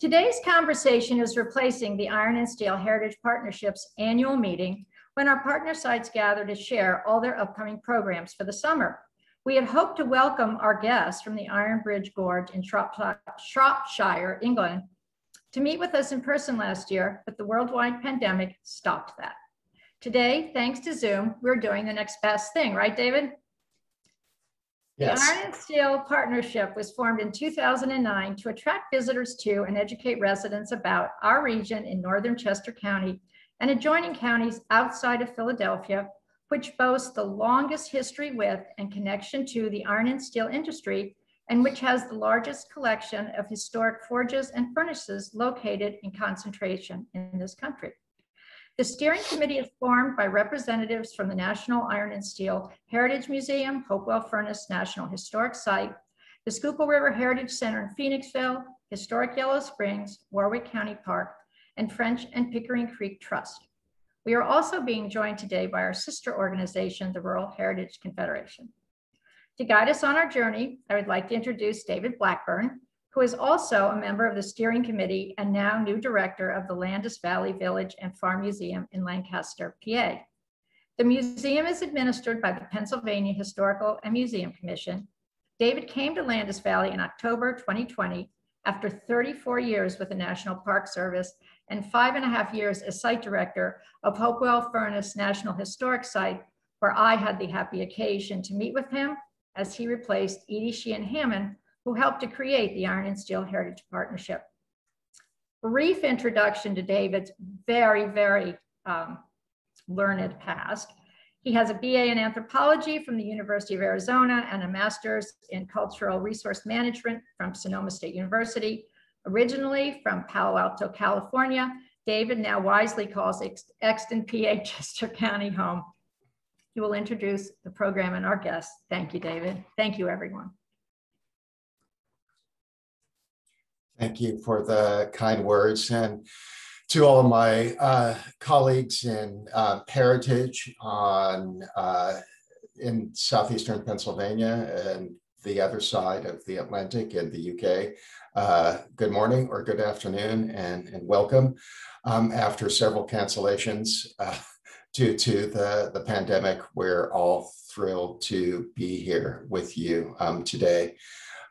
Today's conversation is replacing the Iron and Steel Heritage Partnership's annual meeting when our partner sites gather to share all their upcoming programs for the summer. We had hoped to welcome our guests from the Iron Bridge Gorge in Shropshire, England, to meet with us in person last year, but the worldwide pandemic stopped that. Today, thanks to Zoom, we're doing the next best thing, right, David? Yes. The Iron and Steel Partnership was formed in 2009 to attract visitors to and educate residents about our region in northern Chester County and adjoining counties outside of Philadelphia, which boasts the longest history with and connection to the iron and steel industry, and which has the largest collection of historic forges and furnaces located in concentration in this country. The steering committee is formed by representatives from the National Iron and Steel Heritage Museum, Hopewell Furnace National Historic Site, the Schuylkill River Heritage Center in Phoenixville, Historic Yellow Springs, Warwick County Park, and French and Pickering Creek Trust. We are also being joined today by our sister organization, the Rural Heritage Confederation. To guide us on our journey, I would like to introduce David Blackburn, who is also a member of the steering committee and now new director of the Landis Valley Village and Farm Museum in Lancaster, PA. The museum is administered by the Pennsylvania Historical and Museum Commission. David came to Landis Valley in October 2020 after 34 years with the National Park Service and five and a half years as site director of Hopewell Furnace National Historic Site, where I had the happy occasion to meet with him as he replaced Edie Sheehan Hammond, who helped to create the Iron and Steel Heritage Partnership. Brief introduction to David's very, very um, learned past. He has a BA in anthropology from the University of Arizona and a master's in cultural resource management from Sonoma State University. Originally from Palo Alto, California, David now wisely calls Exton, PA, Chester County home. He will introduce the program and our guests. Thank you, David. Thank you, everyone. Thank you for the kind words. And to all of my uh, colleagues in uh, Heritage on uh, in southeastern Pennsylvania and the other side of the Atlantic in the UK, uh, good morning or good afternoon and, and welcome. Um, after several cancellations uh, due to the, the pandemic, we're all thrilled to be here with you um, today.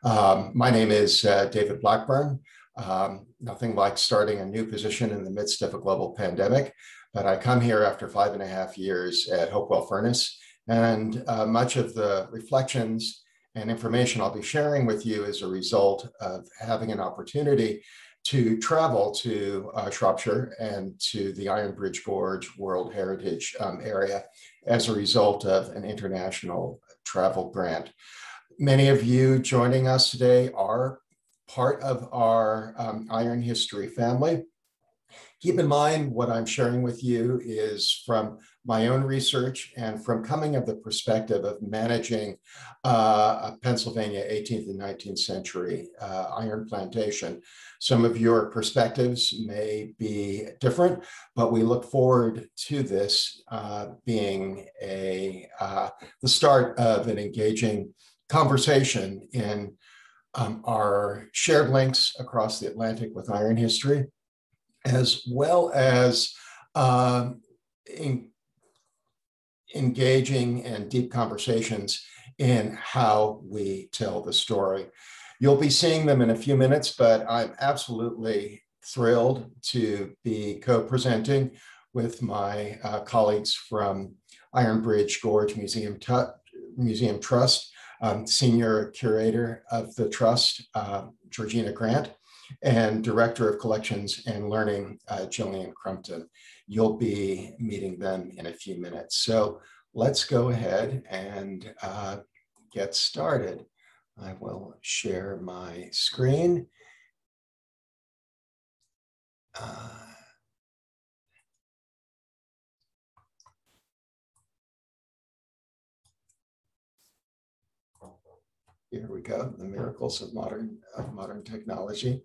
Um, my name is uh, David Blackburn. Um, nothing like starting a new position in the midst of a global pandemic, but I come here after five and a half years at Hopewell Furnace, and uh, much of the reflections and information I'll be sharing with you is a result of having an opportunity to travel to uh, Shropshire and to the Iron Bridge Gorge World Heritage um, area as a result of an international travel grant. Many of you joining us today are part of our um, Iron History family. Keep in mind what I'm sharing with you is from my own research and from coming of the perspective of managing uh, a Pennsylvania 18th and 19th century uh, iron plantation. Some of your perspectives may be different, but we look forward to this uh, being a, uh, the start of an engaging conversation in um, our shared links across the Atlantic with iron history, as well as um, in, engaging and deep conversations in how we tell the story. You'll be seeing them in a few minutes, but I'm absolutely thrilled to be co-presenting with my uh, colleagues from Iron Bridge Gorge Museum, Museum Trust um, senior curator of the trust, uh, Georgina Grant, and director of collections and learning, uh, Gillian Crumpton. You'll be meeting them in a few minutes. So let's go ahead and uh, get started. I will share my screen. Uh, Here we go, the miracles of modern of modern technology.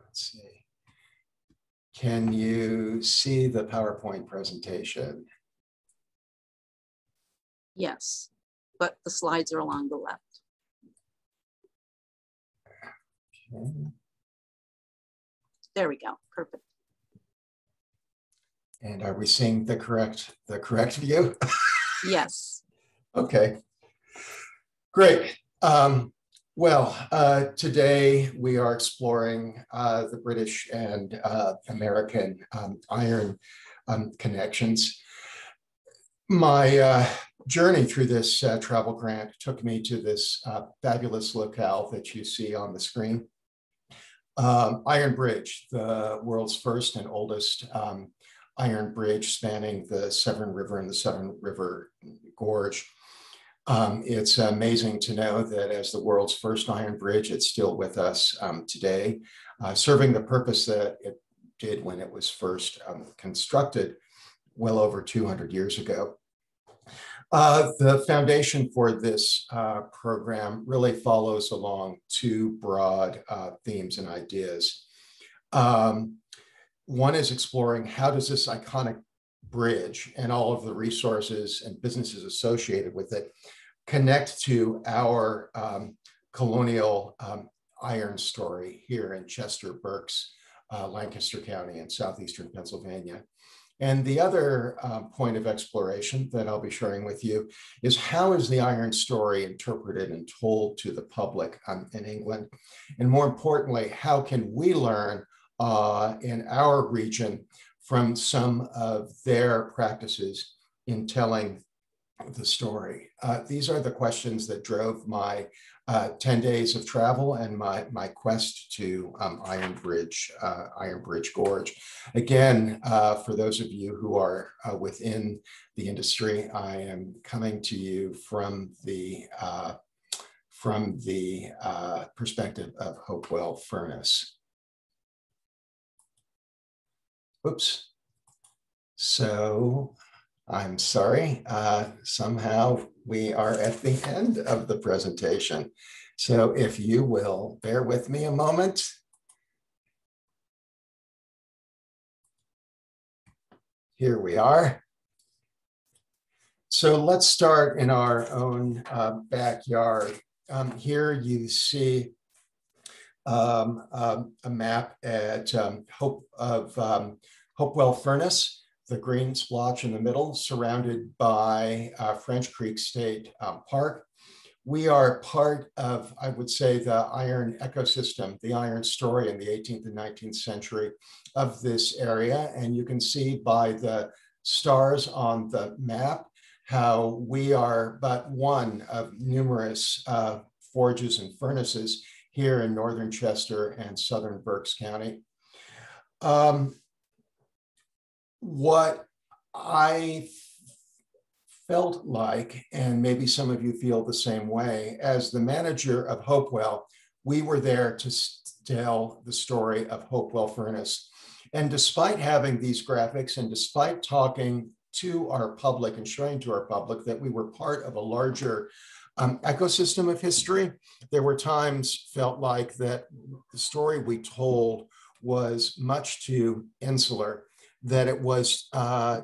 Let's see. Can you see the PowerPoint presentation? Yes, but the slides are along the left. Okay. There we go. Perfect. And are we seeing the correct, the correct view? Yes. Okay, great. Um, well, uh, today we are exploring uh, the British and uh, American um, iron um, connections. My uh, journey through this uh, travel grant took me to this uh, fabulous locale that you see on the screen. Um, iron Bridge, the world's first and oldest um, iron bridge spanning the Severn River and the Severn River Gorge. Um, it's amazing to know that as the world's first iron bridge, it's still with us um, today, uh, serving the purpose that it did when it was first um, constructed well over 200 years ago. Uh, the foundation for this uh, program really follows along two broad uh, themes and ideas. Um, one is exploring how does this iconic bridge and all of the resources and businesses associated with it connect to our um, colonial um, iron story here in Chester, Berks, uh, Lancaster County in southeastern Pennsylvania. And the other um, point of exploration that I'll be sharing with you is how is the iron story interpreted and told to the public um, in England? And more importantly, how can we learn uh, in our region from some of their practices in telling the story? Uh, these are the questions that drove my uh, 10 days of travel and my, my quest to um, Iron Bridge, uh, Iron Bridge Gorge. Again, uh, for those of you who are uh, within the industry, I am coming to you from the uh, from the perspective of Hopewell Furnace. Oops. So I'm sorry, uh, somehow we are at the end of the presentation. So if you will bear with me a moment. Here we are. So let's start in our own uh, backyard. Um, here you see um, um, a map at um, Hope of um, Hopewell Furnace, the green splotch in the middle, surrounded by uh, French Creek State um, Park. We are part of, I would say, the iron ecosystem, the iron story in the 18th and 19th century of this area. And you can see by the stars on the map how we are but one of numerous uh, forges and furnaces here in northern Chester and southern Berks County. Um, what I felt like, and maybe some of you feel the same way, as the manager of Hopewell, we were there to tell the story of Hopewell Furnace. And despite having these graphics and despite talking to our public and showing to our public that we were part of a larger um, ecosystem of history, there were times felt like that the story we told was much too insular, that it was uh,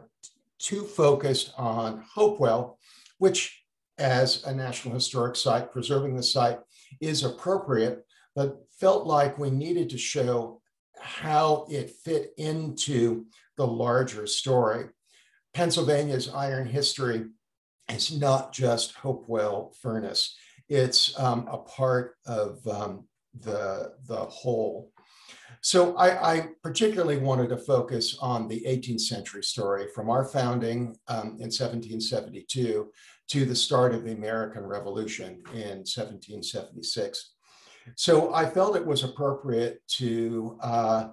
too focused on Hopewell, which as a National Historic Site, preserving the site is appropriate, but felt like we needed to show how it fit into the larger story. Pennsylvania's iron history is not just Hopewell Furnace. It's um, a part of um, the, the whole. So I, I, particularly wanted to focus on the 18th century story from our founding um, in 1772 to the start of the American Revolution in 1776. So I felt it was appropriate to uh,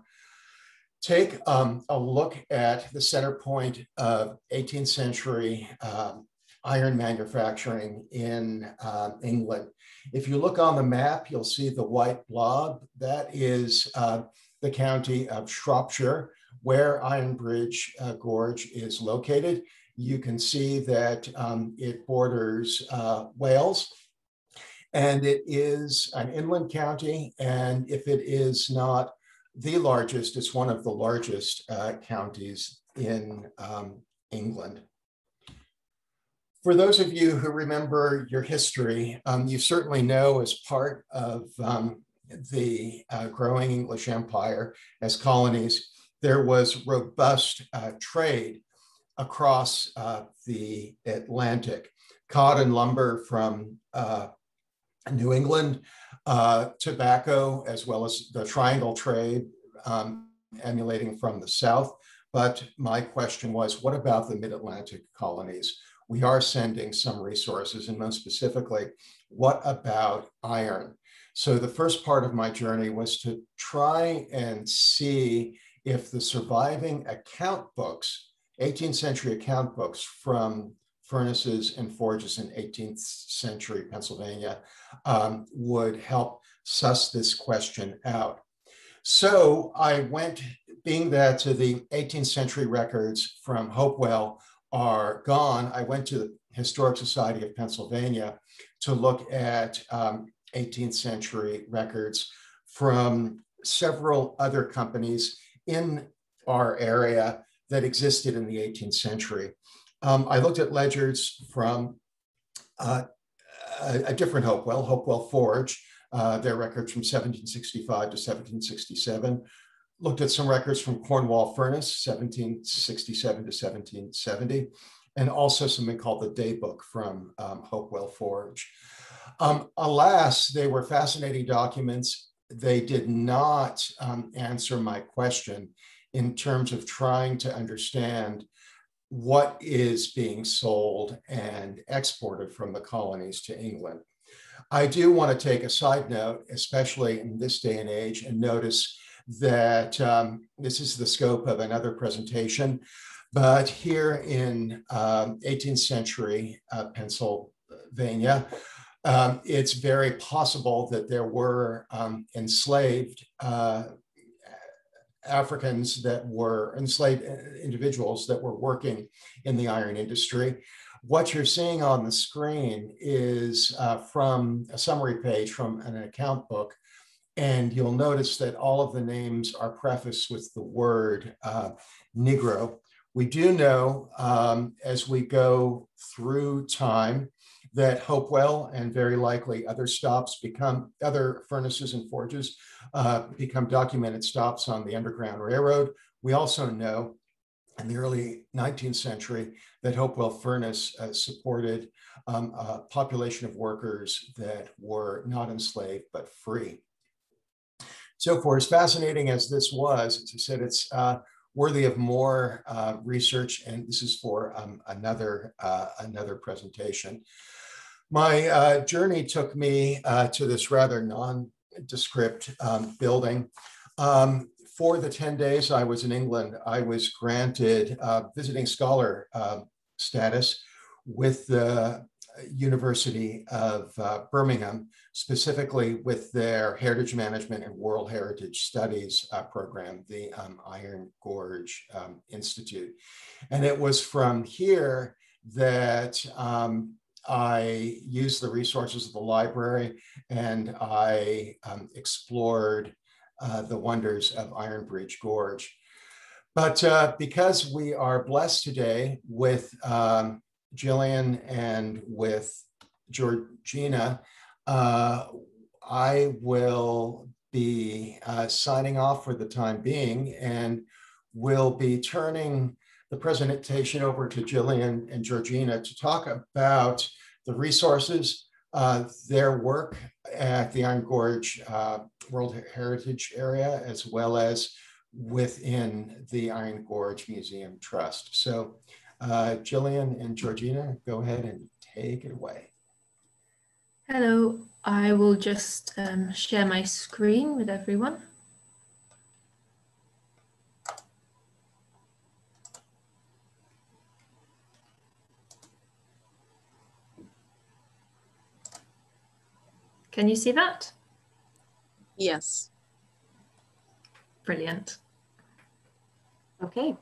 take um, a look at the center point of 18th century um, iron manufacturing in uh, England. If you look on the map, you'll see the white blob. That is uh, the county of Shropshire, where Ironbridge uh, Gorge is located. You can see that um, it borders uh, Wales, and it is an inland county. And if it is not the largest, it's one of the largest uh, counties in um, England. For those of you who remember your history, um, you certainly know as part of um, the uh, growing English empire as colonies, there was robust uh, trade across uh, the Atlantic. Cotton lumber from uh, New England, uh, tobacco, as well as the triangle trade um, emulating from the South. But my question was, what about the mid-Atlantic colonies? We are sending some resources and most specifically, what about iron? So the first part of my journey was to try and see if the surviving account books, 18th century account books from furnaces and forges in 18th century Pennsylvania um, would help suss this question out. So I went, being that to the 18th century records from Hopewell are gone, I went to the Historic Society of Pennsylvania to look at um, 18th century records from several other companies in our area that existed in the 18th century. Um, I looked at ledgers from uh, a, a, different Hopewell, Hopewell Forge, uh, their records from 1765 to 1767. Looked at some records from Cornwall Furnace, 1767 to 1770, and also something called the Daybook from um, Hopewell Forge. Um, alas, they were fascinating documents. They did not um, answer my question in terms of trying to understand what is being sold and exported from the colonies to England. I do want to take a side note, especially in this day and age, and notice that um, this is the scope of another presentation. But here in um, 18th century uh, Pennsylvania, um, it's very possible that there were um, enslaved uh, Africans that were enslaved uh, individuals that were working in the iron industry. What you're seeing on the screen is uh, from a summary page from an account book. And you'll notice that all of the names are prefaced with the word uh, Negro. We do know um, as we go through time that Hopewell and very likely other stops become, other furnaces and forges uh, become documented stops on the Underground Railroad. We also know in the early 19th century that Hopewell Furnace uh, supported um, a population of workers that were not enslaved but free. So for as fascinating as this was, as I said, it's uh, worthy of more uh, research, and this is for um, another, uh, another presentation. My uh, journey took me uh, to this rather nondescript um, building. Um, for the 10 days I was in England, I was granted uh, visiting scholar status with the University of Birmingham, specifically with their Heritage Management and World Heritage Studies uh, program, the um, Iron Gorge um, Institute. And it was from here that um, I used the resources of the library and I um, explored uh, the wonders of Iron Bridge Gorge. But uh, because we are blessed today with um, Gillian and with Georgina, uh, I will be uh, signing off for the time being and will be turning the presentation over to Gillian and Georgina to talk about the resources, uh, their work at the Iron Gorge uh, World Heritage Area, as well as within the Iron Gorge Museum Trust. So uh, Gillian and Georgina, go ahead and take it away. Hello, I will just um, share my screen with everyone. Can you see that? Yes. Brilliant. Okay.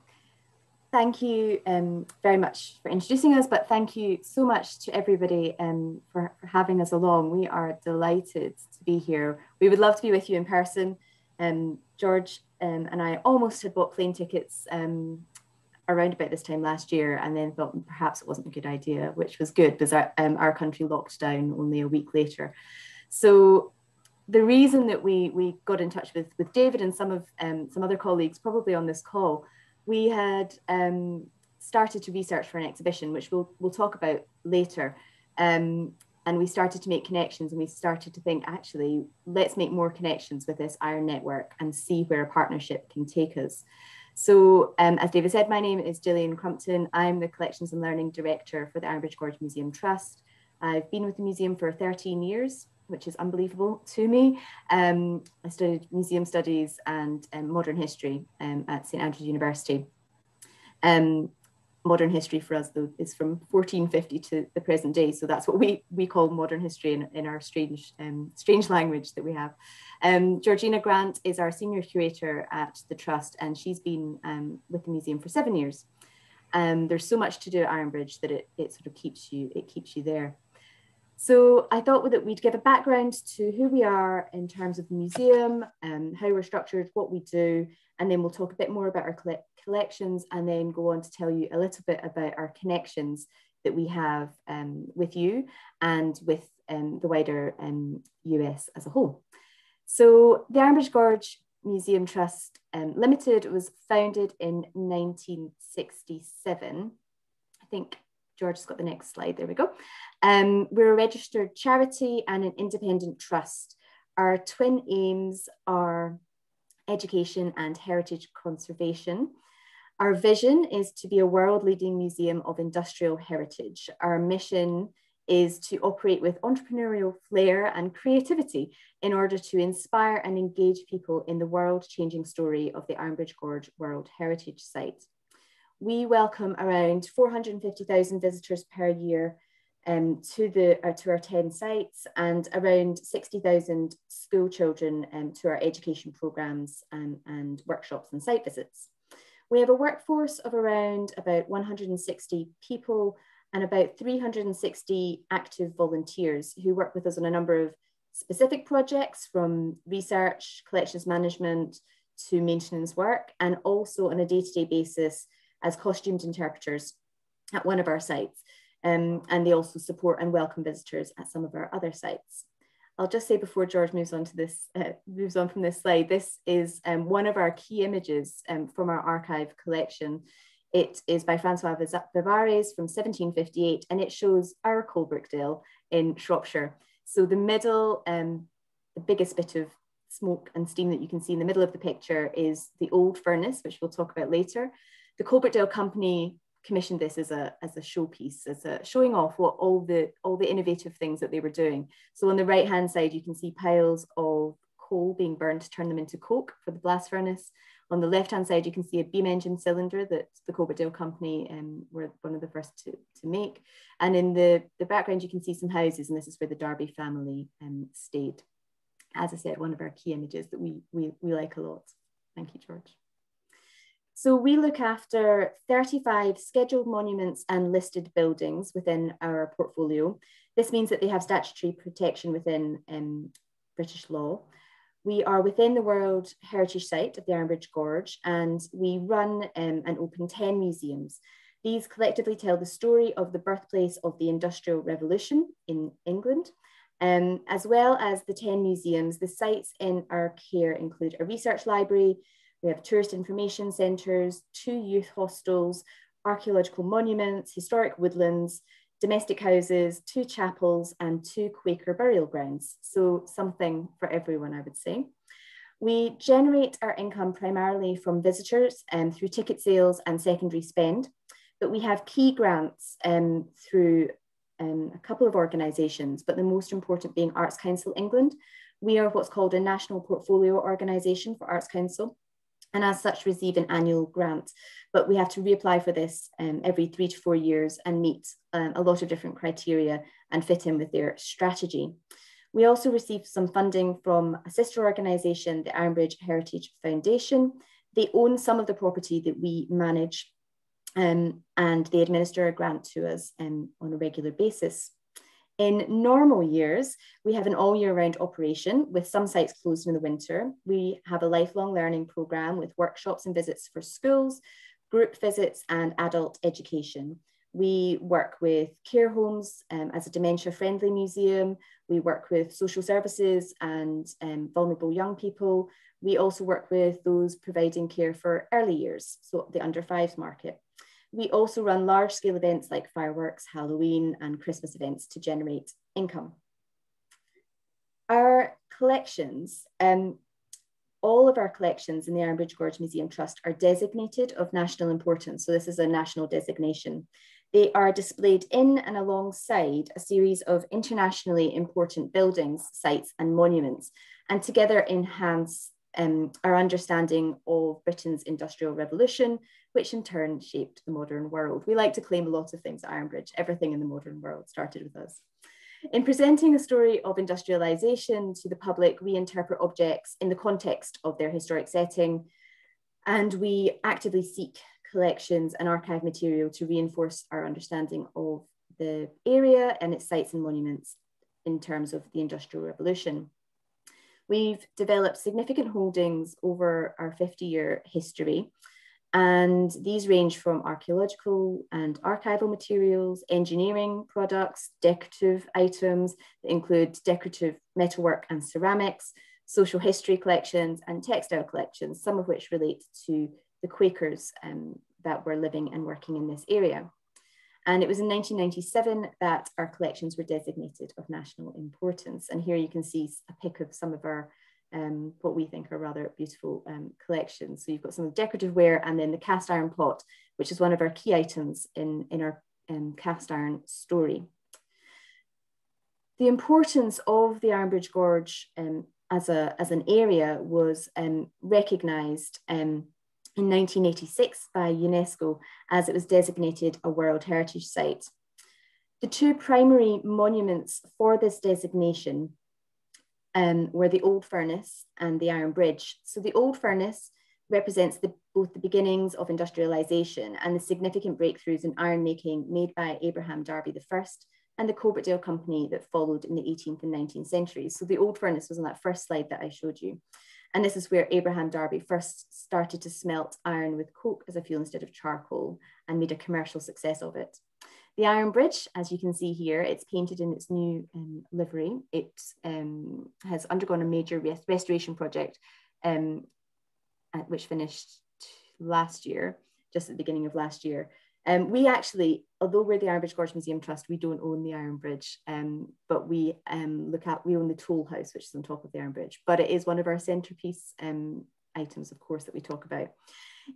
Thank you um, very much for introducing us, but thank you so much to everybody um, for, for, having us along. We are delighted to be here. We would love to be with you in person. Um, George um, and I almost had bought plane tickets um, around about this time last year and then thought perhaps it wasn't a good idea, which was good because our, um, our country locked down only a week later. So the reason that we we got in touch with with David and some of some other colleagues probably on this call, we had um, started to research for an exhibition, which we'll we'll talk about later. Um, and we started to make connections and we started to think actually let's make more connections with this iron network and see where a partnership can take us. So um, as david said my name is gillian crumpton. I'm the collections and learning director for the ironbridge gorge museum trust. I've been with the museum for 13 years which is unbelievable to me. Um, i studied museum studies and um, modern history um, at st andrews university. Um, modern history for us though is from 1450 to the present day. So that's what we we call modern history in, in our strange um, strange language that we have. Um, georgina grant is our senior curator at the trust and she's been with the museum for seven years. There's so much to do at ironbridge that it, it sort of keeps you it keeps you there so I thought that we'd give a background to who we are in terms of the museum, and how we're structured, what we do, and then we'll talk a bit more about our collections and then go on to tell you a little bit about our connections that we have um, with you and with um, the wider um, US as a whole. So the Ironbridge Gorge Museum Trust um, Limited was founded in 1967. I think George has got the next slide, there we go. Um, we're a registered charity and an independent trust. Our twin aims are education and heritage conservation. Our vision is to be a world leading museum of industrial heritage. Our mission is to operate with entrepreneurial flair and creativity in order to inspire and engage people in the world changing story of the Ironbridge Gorge World Heritage Site. We welcome around 450,000 visitors per year um, to, the, uh, to our 10 sites and around 60,000 school children um, to our education programs and, and workshops and site visits. We have a workforce of around about 160 people and about 360 active volunteers who work with us on a number of specific projects from research, collections management to maintenance work, and also on a day-to-day -day basis as costumed interpreters at one of our sites. Um, and they also support and welcome visitors at some of our other sites. I'll just say before George moves on to this, uh, moves on from this slide, this is um, one of our key images um, from our archive collection. It is by Francois Vivares from 1758, and it shows our Coalbrookdale in Shropshire. So the middle, um, the biggest bit of smoke and steam that you can see in the middle of the picture is the old furnace, which we'll talk about later. The Coalbrookdale Company commissioned this as a as a showpiece, as a showing off what all the all the innovative things that they were doing. So on the right hand side, you can see piles of coal being burned to turn them into coke for the blast furnace. On the left hand side, you can see a beam engine cylinder that the Coalbrookdale Company um, were one of the first to, to make. And in the, the background, you can see some houses, and this is where the Darby family um, stayed. As I said, one of our key images that we, we, we like a lot. Thank you, George. So we look after 35 scheduled monuments and listed buildings within our portfolio. This means that they have statutory protection within um, British law. We are within the World Heritage Site of the Ironbridge Gorge and we run um, and open 10 museums. These collectively tell the story of the birthplace of the Industrial Revolution in England, um, as well as the 10 museums. The sites in our care include a research library, we have tourist information centres, two youth hostels, archaeological monuments, historic woodlands, domestic houses, two chapels, and two Quaker burial grounds. So something for everyone, I would say. We generate our income primarily from visitors and um, through ticket sales and secondary spend, but we have key grants um, through um, a couple of organisations, but the most important being Arts Council England. We are what's called a national portfolio organisation for Arts Council and as such receive an annual grant. But we have to reapply for this um, every three to four years and meet um, a lot of different criteria and fit in with their strategy. We also received some funding from a sister organisation, the Ironbridge Heritage Foundation. They own some of the property that we manage um, and they administer a grant to us um, on a regular basis. In normal years, we have an all year round operation with some sites closed in the winter. We have a lifelong learning programme with workshops and visits for schools, group visits and adult education. We work with care homes um, as a dementia friendly museum. We work with social services and um, vulnerable young people. We also work with those providing care for early years, so the under fives market. We also run large scale events like fireworks, Halloween and Christmas events to generate income. Our collections, um, all of our collections in the Ironbridge Gorge Museum Trust are designated of national importance. So this is a national designation. They are displayed in and alongside a series of internationally important buildings, sites and monuments, and together enhance um, our understanding of Britain's industrial revolution, which in turn shaped the modern world. We like to claim a lot of things at Ironbridge. Everything in the modern world started with us. In presenting a story of industrialization to the public, we interpret objects in the context of their historic setting, and we actively seek collections and archive material to reinforce our understanding of the area and its sites and monuments in terms of the Industrial Revolution. We've developed significant holdings over our 50 year history, and these range from archaeological and archival materials, engineering products, decorative items that include decorative metalwork and ceramics, social history collections, and textile collections, some of which relate to the Quakers um, that were living and working in this area. And it was in 1997 that our collections were designated of national importance. And here you can see a pic of some of our, um, what we think are rather beautiful um, collections. So you've got some of the decorative ware and then the cast iron pot, which is one of our key items in, in our um, cast iron story. The importance of the Ironbridge Gorge um, as, a, as an area was recognised um, in 1986 by UNESCO as it was designated a World Heritage Site. The two primary monuments for this designation um, were the Old Furnace and the Iron Bridge. So the Old Furnace represents the, both the beginnings of industrialization and the significant breakthroughs in iron making made by Abraham Darby I and the Coalbrookdale Company that followed in the 18th and 19th centuries. So the Old Furnace was on that first slide that I showed you. And this is where Abraham Darby first started to smelt iron with coke as a fuel instead of charcoal and made a commercial success of it. The Iron Bridge, as you can see here, it's painted in its new um, livery. It um, has undergone a major rest restoration project, um, which finished last year, just at the beginning of last year. Um, we actually, although we're the Ironbridge Gorge Museum Trust, we don't own the Iron Bridge, um, but we um, look at, we own the toll house, which is on top of the Iron Bridge, but it is one of our centerpiece um, items, of course, that we talk about.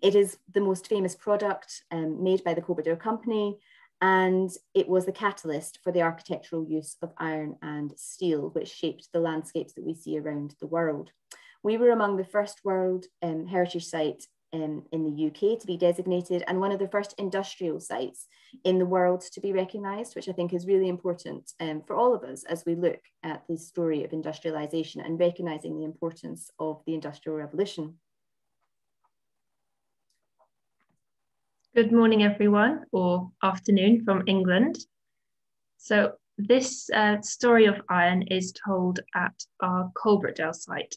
It is the most famous product um, made by the Coalbrookdale Company, and it was the catalyst for the architectural use of iron and steel, which shaped the landscapes that we see around the world. We were among the first World um, Heritage Site um, in the UK to be designated and one of the first industrial sites in the world to be recognised, which I think is really important um, for all of us as we look at the story of industrialisation and recognising the importance of the Industrial Revolution. Good morning, everyone, or afternoon from England. So this uh, story of iron is told at our Coalbrookdale site.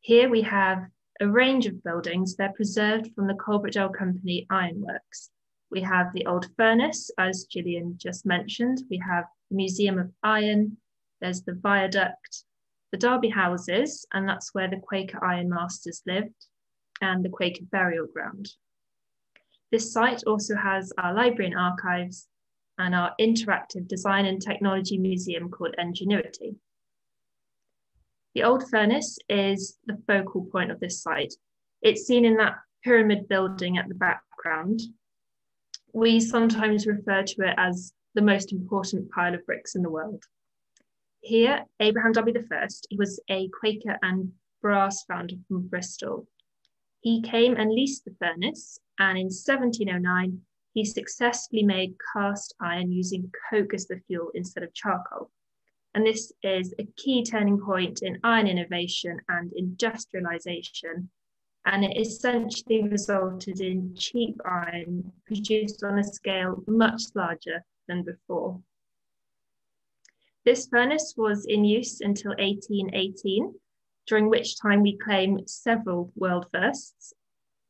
Here we have a range of buildings. They're preserved from the Coalbrookdale Company ironworks. We have the old furnace, as Gillian just mentioned. We have the Museum of Iron. There's the viaduct, the Darby houses, and that's where the Quaker ironmasters lived, and the Quaker burial ground. This site also has our library and archives and our interactive design and technology museum called Enginuity. The old furnace is the focal point of this site. It's seen in that pyramid building at the background. We sometimes refer to it as the most important pile of bricks in the world. Here, Abraham Darby I, he was a Quaker and brass founder from Bristol. He came and leased the furnace, and in 1709, he successfully made cast iron using coke as the fuel instead of charcoal. And this is a key turning point in iron innovation and industrialization. And it essentially resulted in cheap iron produced on a scale much larger than before. This furnace was in use until 1818, during which time we claim several world firsts.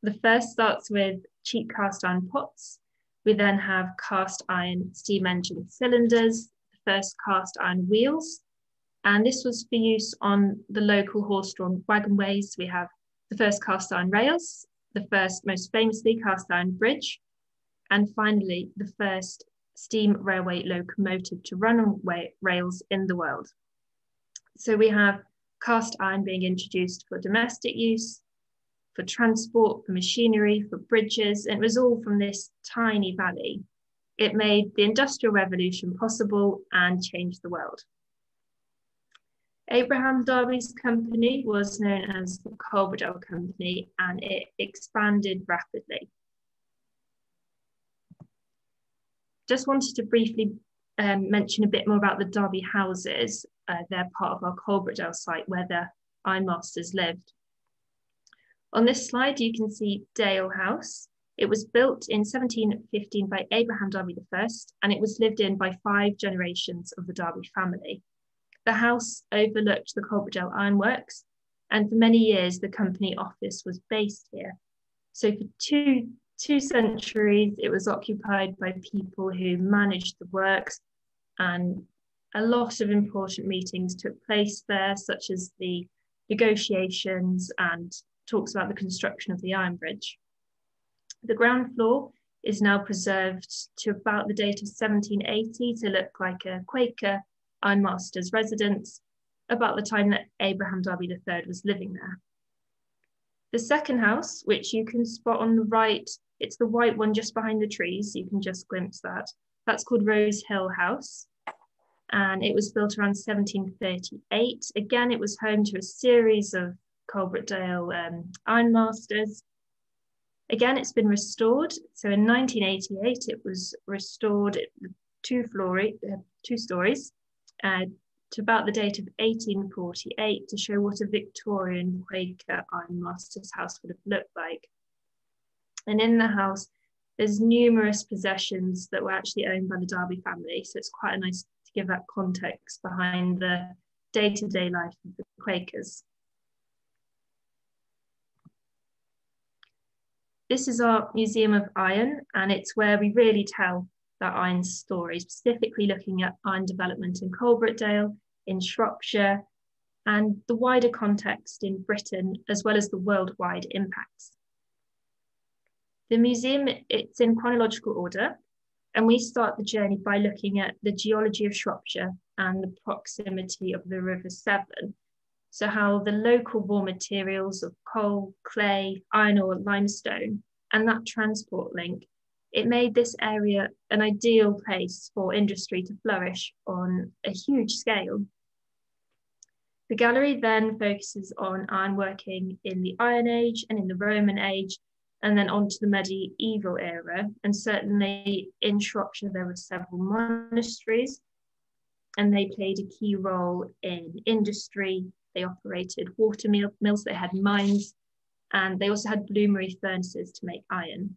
The first starts with cheap cast iron pots. We then have cast iron steam engine cylinders, first cast iron wheels, and this was for use on the local horse-drawn wagonways. We have the first cast iron rails, the first, most famously, cast iron bridge, and finally, the first steam railway locomotive to run on rails in the world. So we have cast iron being introduced for domestic use, for transport, for machinery, for bridges. And it was all from this tiny valley. It made the Industrial Revolution possible and changed the world. Abraham Darby's company was known as the Coalbrookdale Company and it expanded rapidly. Just wanted to briefly um, mention a bit more about the Darby houses. Uh, they're part of our Coalbrookdale site where the ironmasters lived. On this slide, you can see Dale House. It was built in 1715 by Abraham Darby I, and it was lived in by five generations of the Darby family. The house overlooked the Coalbrookdale Ironworks, and for many years, the company office was based here. So for two, two centuries, it was occupied by people who managed the works, and a lot of important meetings took place there, such as the negotiations and talks about the construction of the Iron Bridge. The ground floor is now preserved to about the date of 1780 to look like a Quaker ironmaster's residence about the time that Abraham Darby III was living there. The second house, which you can spot on the right, it's the white one just behind the trees, you can just glimpse that. That's called Rose Hill House. And it was built around 1738. Again, it was home to a series of Coalbrookdale um, ironmasters. Again, it's been restored. So in 1988, it was restored two, flory, uh, two stories uh, to about the date of 1848 to show what a Victorian Quaker ironmaster's house would have looked like. And in the house, there's numerous possessions that were actually owned by the Darby family. So it's quite nice to give that context behind the day-to-day -day life of the Quakers. This is our Museum of Iron, and it's where we really tell that iron story, specifically looking at iron development in Coalbrookdale, in Shropshire, and the wider context in Britain, as well as the worldwide impacts. The museum, it's in chronological order, and we start the journey by looking at the geology of Shropshire and the proximity of the River Severn, so how the local raw materials of coal, clay, iron ore, limestone, and that transport link, it made this area an ideal place for industry to flourish on a huge scale. The gallery then focuses on ironworking in the Iron Age and in the Roman Age, and then onto the medieval era. And certainly in Shropshire, there were several monasteries, and they played a key role in industry, they operated water mills, they had mines, and they also had bloomery furnaces to make iron.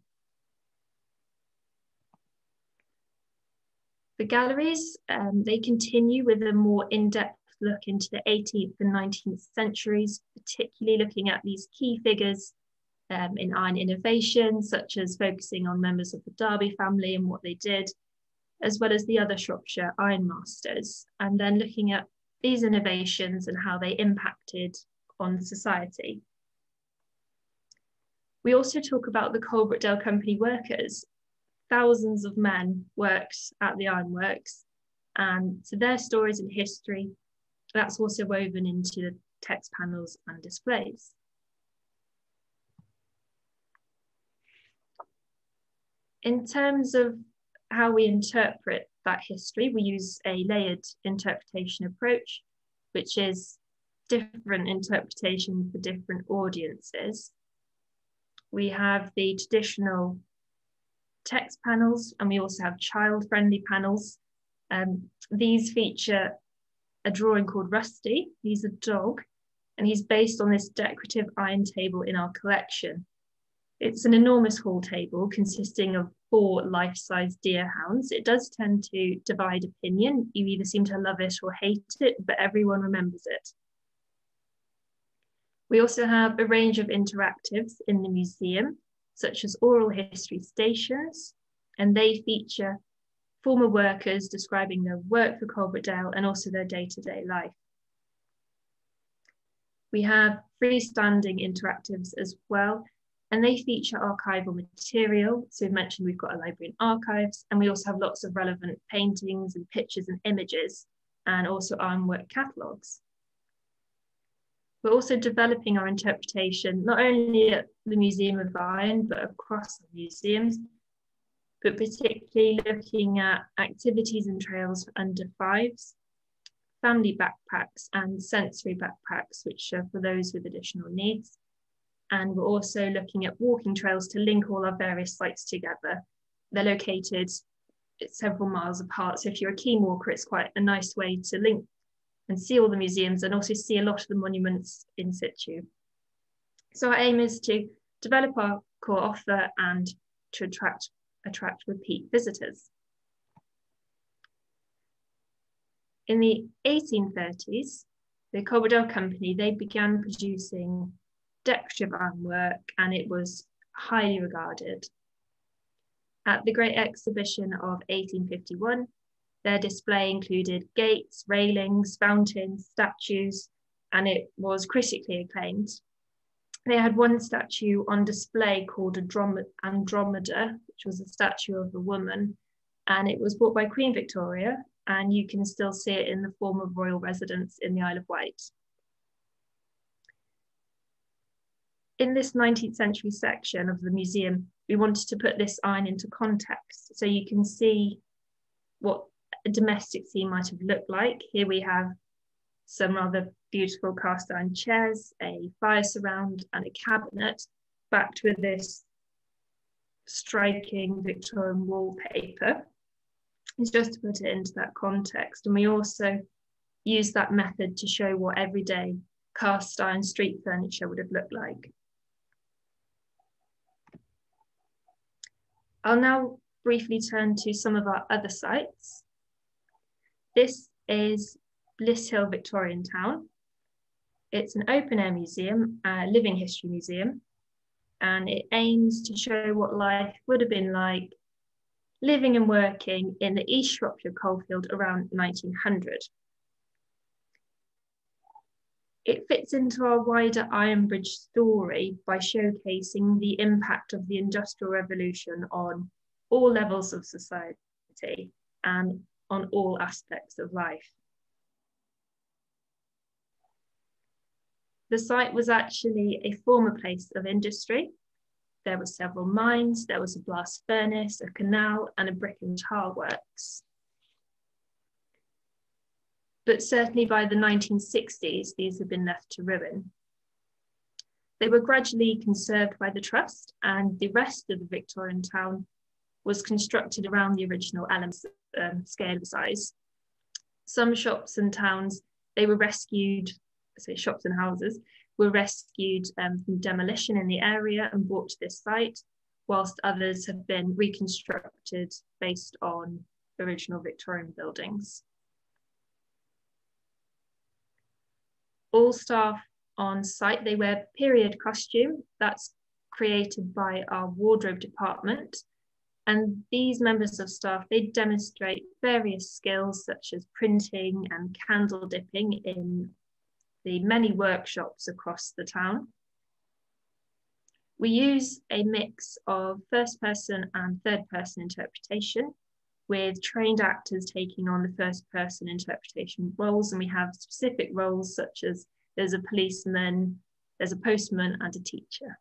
The galleries, um, they continue with a more in-depth look into the 18th and 19th centuries, particularly looking at these key figures um, in iron innovation, such as focusing on members of the Darby family and what they did, as well as the other Shropshire iron masters, and then looking at these innovations and how they impacted on society. We also talk about the Coalbrookdale Company workers. Thousands of men worked at the ironworks, and so their stories and history, that's also woven into the text panels and displays. In terms of how we interpret that history, we use a layered interpretation approach, which is different interpretation for different audiences. We have the traditional text panels, and we also have child-friendly panels. Um, these feature a drawing called Rusty. He's a dog, and he's based on this decorative iron table in our collection. It's an enormous hall table consisting of four life-size deer hounds. It does tend to divide opinion. You either seem to love it or hate it, but everyone remembers it. We also have a range of interactives in the museum. such as oral history stations, and they feature former workers describing their work for Coalbrookdale and also their day-to-day -day life. We have freestanding interactives as well, and they feature archival material. So we've mentioned we've got a library and archives, and we also have lots of relevant paintings and pictures and images, and also ironwork catalogues. We're also developing our interpretation, not only at the Museum of Iron, but across the museums, but particularly looking at activities and trails for under fives, family backpacks and sensory backpacks, which are for those with additional needs. And we're also looking at walking trails to link all our various sites together. They're located several miles apart. So if you're a keen walker, it's quite a nice way to link and see all the museums and also see a lot of the monuments in situ. So our aim is to develop our core offer and to attract, attract repeat visitors. In the 1830s, the Coalbrookdale Company, they began producing decorative ironwork and it was highly regarded. At the Great Exhibition of 1851, their display included gates, railings, fountains, statues, and it was critically acclaimed. They had one statue on display called Andromeda, which was a statue of a woman, and it was bought by Queen Victoria, and you can still see it in the form of royal residence in the Isle of Wight. In this 19th century section of the museum, we wanted to put this iron into context so you can see what a domestic scene might have looked like. Here we have some rather beautiful cast iron chairs, a fire surround, and a cabinet, backed with this striking Victorian wallpaper. It's just to put it into that context. And we also use that method to show what everyday cast iron street furniture would have looked like. I'll now briefly turn to some of our other sites. This is Blists Hill Victorian Town. It's an open air museum, a living history museum, and it aims to show what life would have been like living and working in the East Shropshire coalfield around 1900. It fits into our wider Ironbridge story by showcasing the impact of the Industrial Revolution on all levels of society and on all aspects of life. The site was actually a former place of industry. There were several mines, there was a blast furnace, a canal, and a brick and tar works. But certainly by the 1960s, these had been left to ruin. They were gradually conserved by the Trust, and the rest of the Victorian town was constructed around the original elements um, scale size. Some shops and towns, they were rescued, say shops and houses, were rescued um, from demolition in the area and brought to this site, whilst others have been reconstructed based on original Victorian buildings. All staff on site, they wear period costume that's created by our wardrobe department and these members of staff, they demonstrate various skills such as printing and candle dipping in the many workshops across the town. We use a mix of first person and third person interpretation with trained actors taking on the first person interpretation roles. And we have specific roles such as there's a policeman, there's a postman and a teacher.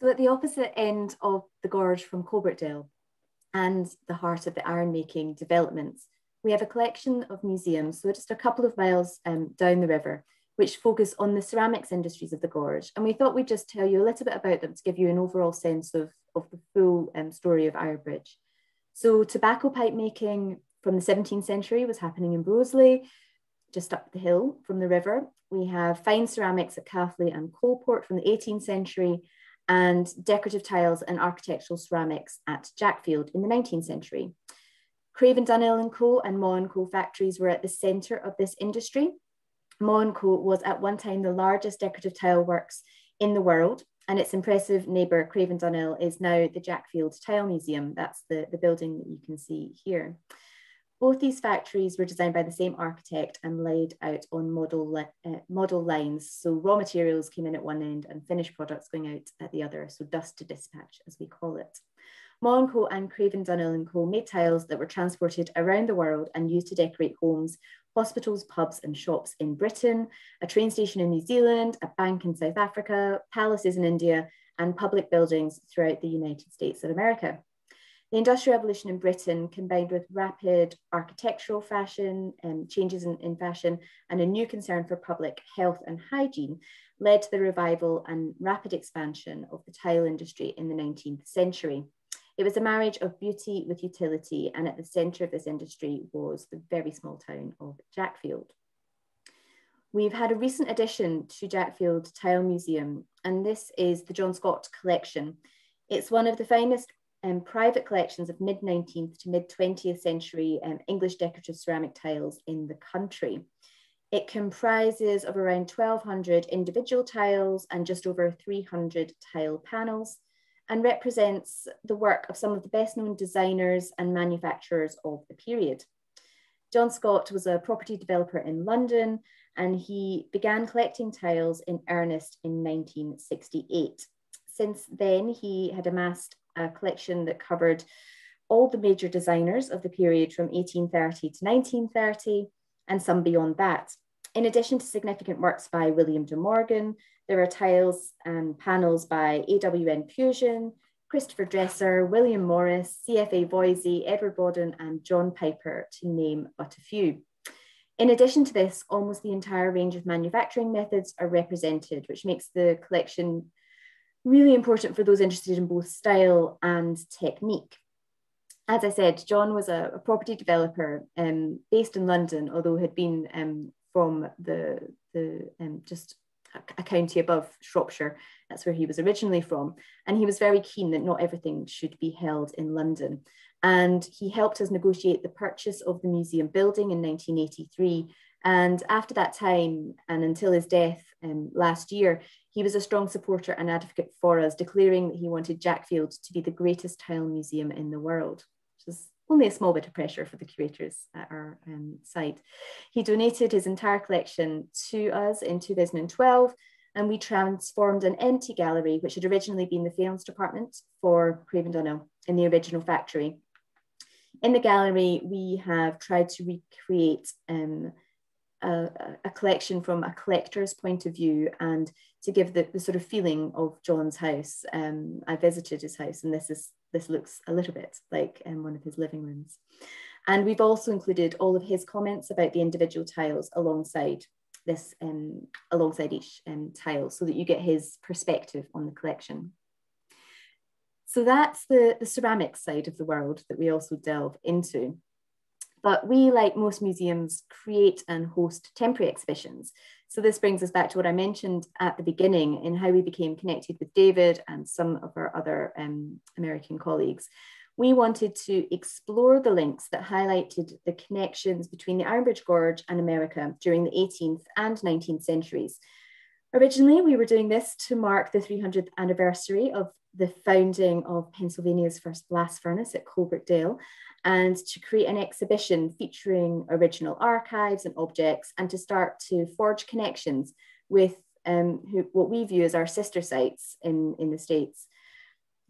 So at the opposite end of the gorge from Coalbrookdale and the heart of the ironmaking developments, we have a collection of museums, so just a couple of miles um, down the river, which focus on the ceramics industries of the gorge. And we thought we'd just tell you a little bit about them to give you an overall sense of, of the full um, story of Ironbridge. So tobacco pipe making from the 17th century was happening in Broseley, just up the hill from the river. We have fine ceramics at Caughley and Coalport from the 18th century, and decorative tiles and architectural ceramics at Jackfield in the 19th century. Craven Dunhill and Co. and Maw and Co. factories were at the centre of this industry. Maw & Co was at one time the largest decorative tile works in the world, and its impressive neighbour Craven Dunhill is now the Jackfield Tile Museum. That's the, the building that you can see here. Both these factories were designed by the same architect and laid out on model, uh, model lines. So raw materials came in at one end and finished products going out at the other. So dust to dispatch, as we call it. Maw & Co and Craven Dunhill & Co made tiles that were transported around the world and used to decorate homes, hospitals, pubs and shops in Britain, a train station in New Zealand, a bank in South Africa, palaces in India, and public buildings throughout the United States of America. The Industrial Revolution in Britain, combined with rapid architectural fashion and changes in, in fashion and a new concern for public health and hygiene, led to the revival and rapid expansion of the tile industry in the 19th century. It was a marriage of beauty with utility, and at the centre of this industry was the very small town of Jackfield. We've had a recent addition to Jackfield Tile Museum, and this is the John Scott Collection. It's one of the finest um, private collections of mid 19th to mid 20th century um, English decorative ceramic tiles in the country. It comprises of around 1,200 individual tiles and just over 300 tile panels and represents the work of some of the best known designers and manufacturers of the period. John Scott was a property developer in London and he began collecting tiles in earnest in 1968. Since then, he had amassed a collection that covered all the major designers of the period from 1830 to 1930 and some beyond that. In addition to significant works by William de Morgan, there are tiles and panels by A.W.N. Pugin, Christopher Dresser, William Morris, C.F.A. Voysey, Edward Bawden, and John Piper, to name but a few. In addition to this, almost the entire range of manufacturing methods are represented, which makes the collection really important for those interested in both style and technique. As I said, John was a, a property developer um, based in London, although had been um, from the, the um, just a county above Shropshire. That's where he was originally from. And he was very keen that not everything should be held in London. And he helped us negotiate the purchase of the museum building in 1983. And after that time, and until his death um, last year, he was a strong supporter and advocate for us, declaring that he wanted Jackfield to be the greatest tile museum in the world, which is only a small bit of pressure for the curators at our um, site. He donated his entire collection to us in 2012, and we transformed an empty gallery, which had originally been the faience department for Craven Dunhill in the original factory. In the gallery, we have tried to recreate um, a, a, collection from a collector's point of view and to give the, the sort of feeling of John's house. Um, I visited his house and this is this looks a little bit like um, one of his living rooms. And we've also included all of his comments about the individual tiles alongside this, um, alongside each um, tile so that you get his perspective on the collection. So that's the, the ceramic side of the world that we also delve into. But we, like most museums, create and host temporary exhibitions. So this brings us back to what I mentioned at the beginning in how we became connected with David and some of our other um, American colleagues. We wanted to explore the links that highlighted the connections between the Ironbridge Gorge and America during the 18th and 19th centuries. Originally, we were doing this to mark the 300th anniversary of the founding of Pennsylvania's first blast furnace at Coalbrookdale and to create an exhibition featuring original archives and objects and to start to forge connections with um, who, what we view as our sister sites in, in the States.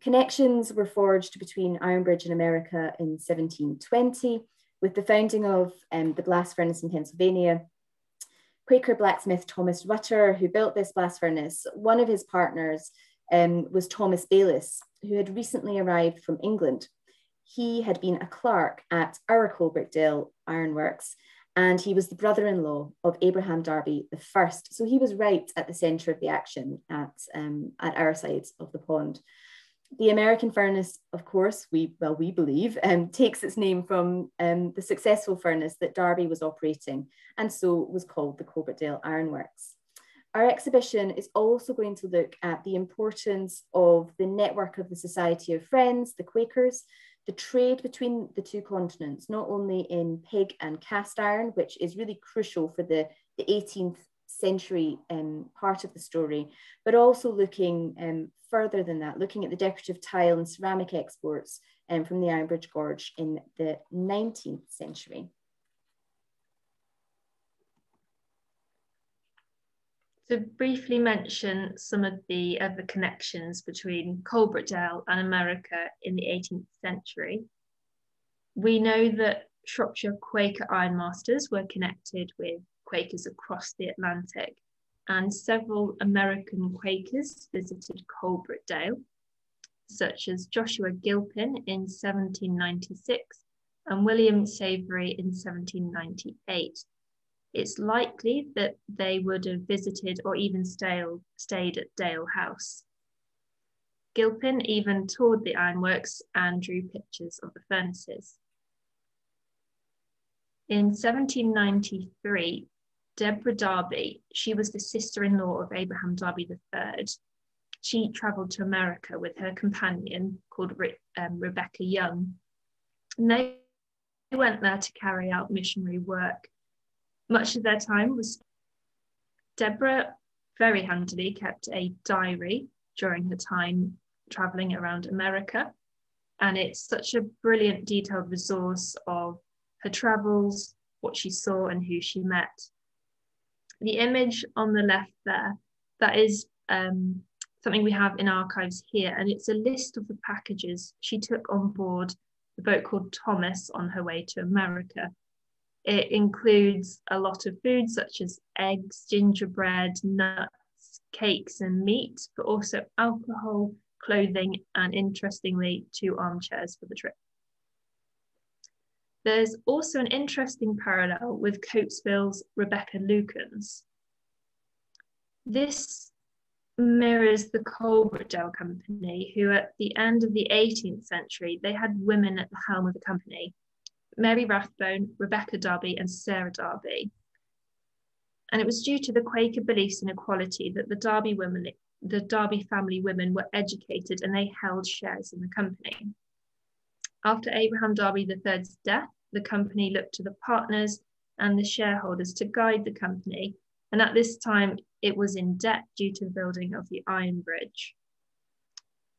Connections were forged between Ironbridge and America in 1720 with the founding of um, the blast furnace in Pennsylvania. Quaker blacksmith Thomas Rutter, who built this blast furnace, one of his partners um, was Thomas Bayliss, who had recently arrived from England he had been a clerk at our Coalbrookdale Ironworks, and he was the brother-in-law of Abraham Darby the first. So he was right at the centre of the action at, um, at our side of the pond. The American furnace, of course, we well we believe, um, takes its name from um, the successful furnace that Darby was operating, and so was called the Coalbrookdale Ironworks. Our exhibition is also going to look at the importance of the network of the Society of Friends, the Quakers, the trade between the two continents, not only in pig and cast iron, which is really crucial for the the 18th century um, part of the story, but also looking um, further than that, looking at the decorative tile and ceramic exports um, from the Ironbridge Gorge in the 19th century. To briefly mention some of the other connections between Coalbrookdale and America in the 18th century, we know that Shropshire Quaker ironmasters were connected with Quakers across the Atlantic, and several American Quakers visited Coalbrookdale, such as Joshua Gilpin in 1796 and William Savery in 1798. It's likely that they would have visited or even stayed at Dale House. Gilpin even toured the ironworks and drew pictures of the furnaces. In 1793, Deborah Darby, she was the sister-in-law of Abraham Darby III. She travelled to America with her companion called Re um, Rebecca Young. And they went there to carry out missionary work. Much of their time was Deborah very handily kept a diary during her time traveling around America. And it's such a brilliant detailed resource of her travels, what she saw, and who she met. The image on the left there, that is um, something we have in archives here, and it's a list of the packages she took on board the boat called Thomas on her way to America. It includes a lot of food such as eggs, gingerbread, nuts, cakes, and meat, but also alcohol, clothing, and interestingly, two armchairs for the trip. There's also an interesting parallel with Coatesville's Rebecca Lukens. This mirrors the Coalbrookdale Company, who at the end of the 18th century, they had women at the helm of the company, Mary Rathbone, Rebecca Darby, and Sarah Darby. And it was due to the Quaker beliefs in equality that the Darby women, the Darby family women were educated and they held shares in the company. After Abraham Darby III's death, the company looked to the partners and the shareholders to guide the company. And at this time, it was in debt due to the building of the Iron Bridge.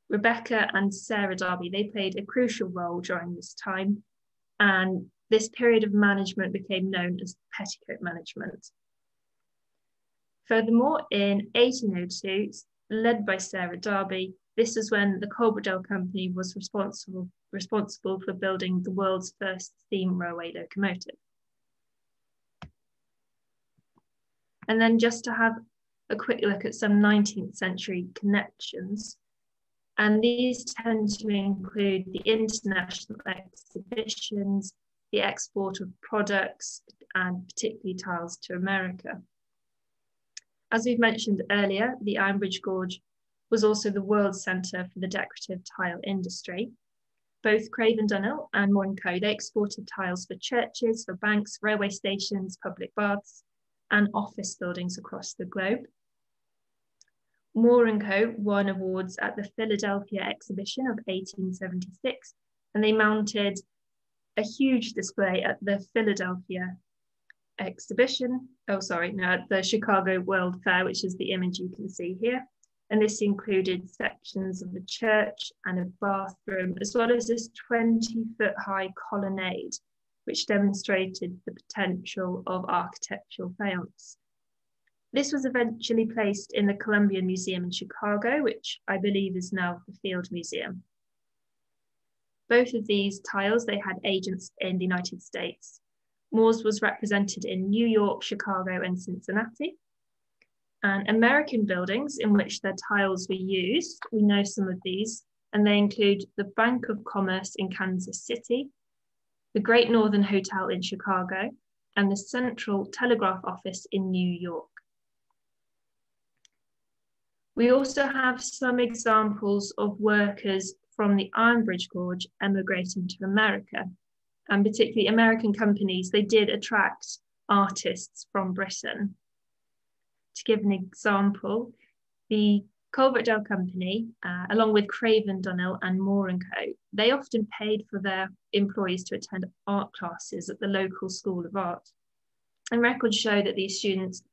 Rebecca and Sarah Darby, they played a crucial role during this time. And this period of management became known as petticoat management. Furthermore, in 1802, led by Sarah Darby, this is when the Coalbrookdale Company was responsible, responsible for building the world's first steam railway locomotive. And then just to have a quick look at some 19th century connections. And these tend to include the international exhibitions, the export of products, and particularly tiles to America. As we've mentioned earlier, the Ironbridge Gorge was also the world centre for the decorative tile industry. Both Craven Dunhill and Maw & Co, they exported tiles for churches, for banks, railway stations, public baths, and office buildings across the globe. Maw & Co won awards at the Philadelphia exhibition of 1876, and they mounted a huge display at the Philadelphia exhibition. Oh, sorry, no, at the Chicago World Fair, which is the image you can see here and this included sections of a church and a bathroom, as well as this 20 foot high colonnade, which demonstrated the potential of architectural faience. This was eventually placed in the Columbia Museum in Chicago, which I believe is now the Field Museum. Both of these tiles, they had agents in the United States. Maw's was represented in New York, Chicago, and Cincinnati, and American buildings in which their tiles were used. We know some of these, and they include the Bank of Commerce in Kansas City, the Great Northern Hotel in Chicago, and the Central Telegraph Office in New York. We also have some examples of workers from the Ironbridge Gorge emigrating to America, and particularly American companies, they did attract artists from Britain to give an example, the Coalbrookdale Company, uh, along with Craven Dunhill and Maw Co., they often paid for their employees to attend art classes at the local School of Art. And records show that these students,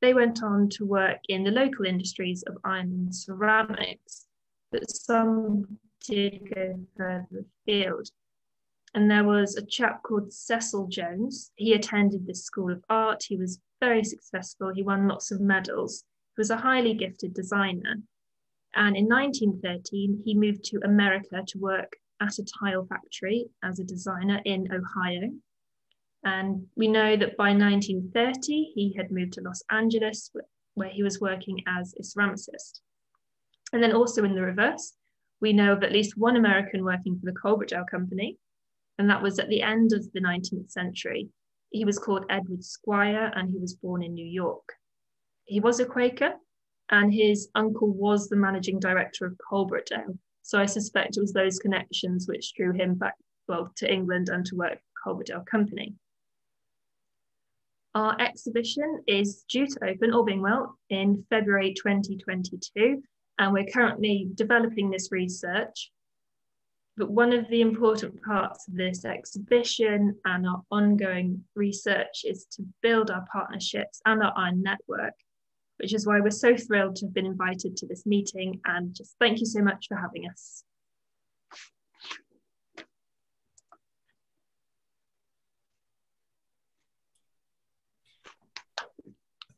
they went on to work in the local industries of iron and ceramics, but some did go further afield. And there was a chap called Cecil Jones. He attended this school of art. He was very successful. He won lots of medals. He was a highly gifted designer. And in 1913, he moved to America to work at a tile factory as a designer in Ohio. And we know that by 1930, he had moved to Los Angeles, where he was working as a ceramicist. And then also in the reverse, we know of at least one American working for the Coalbrookdale Company, and that was at the end of the 19th century. He was called Edward Squire, and he was born in New York. He was a Quaker, and his uncle was the managing director of Coalbrookdale. So I suspect it was those connections which drew him back well to England and to work for Company. Our exhibition is due to open, all being well, in February 2022, and we're currently developing this research. But one of the important parts of this exhibition and our ongoing research is to build our partnerships and our iron network, which is why we're so thrilled to have been invited to this meeting and just thank you so much for having us.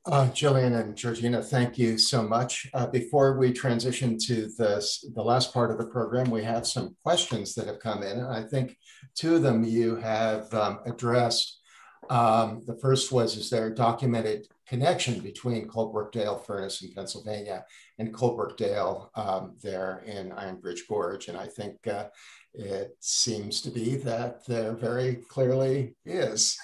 Uh, Gillian and Georgina, thank you so much. Uh, before we transition to this, the last part of the program, we have some questions that have come in. And I think two of them you have um, addressed. Um, the first was, is there a documented connection between Coalbrookdale Furnace in Pennsylvania and Coalbrookdale um, there in Iron Bridge Gorge? And I think uh, it seems to be that there very clearly is.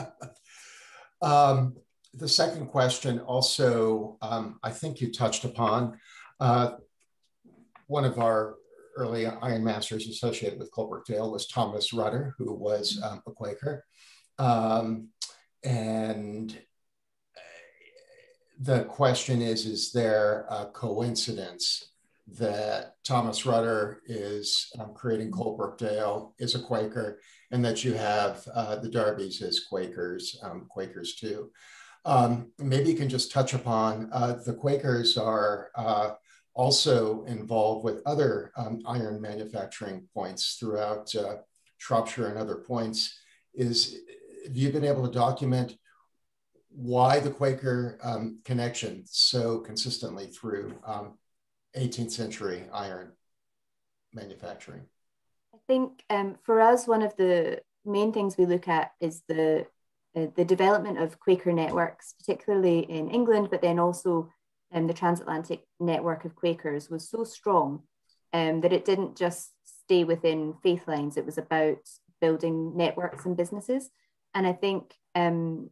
um, the second question also, um, I think you touched upon. Uh, one of our early Iron Masters associated with Coalbrookdale was Thomas Rutter, who was um, a Quaker. Um, and the question is, is there a coincidence that Thomas Rutter is um, creating Coalbrookdale, is a Quaker, and that you have uh, the Darbys as Quakers, um, Quakers too. Um, maybe you can just touch upon uh, the Quakers are uh, also involved with other um, iron manufacturing points throughout uh, Shropshire and other points. Is have you been able to document why the Quaker um, connection so consistently through 18th um, century iron manufacturing? I think um, for us, one of the main things we look at is the the development of Quaker networks, particularly in England, but then also um, the transatlantic network of Quakers was so strong um, that it didn't just stay within faith lines, it was about building networks and businesses. And I think um,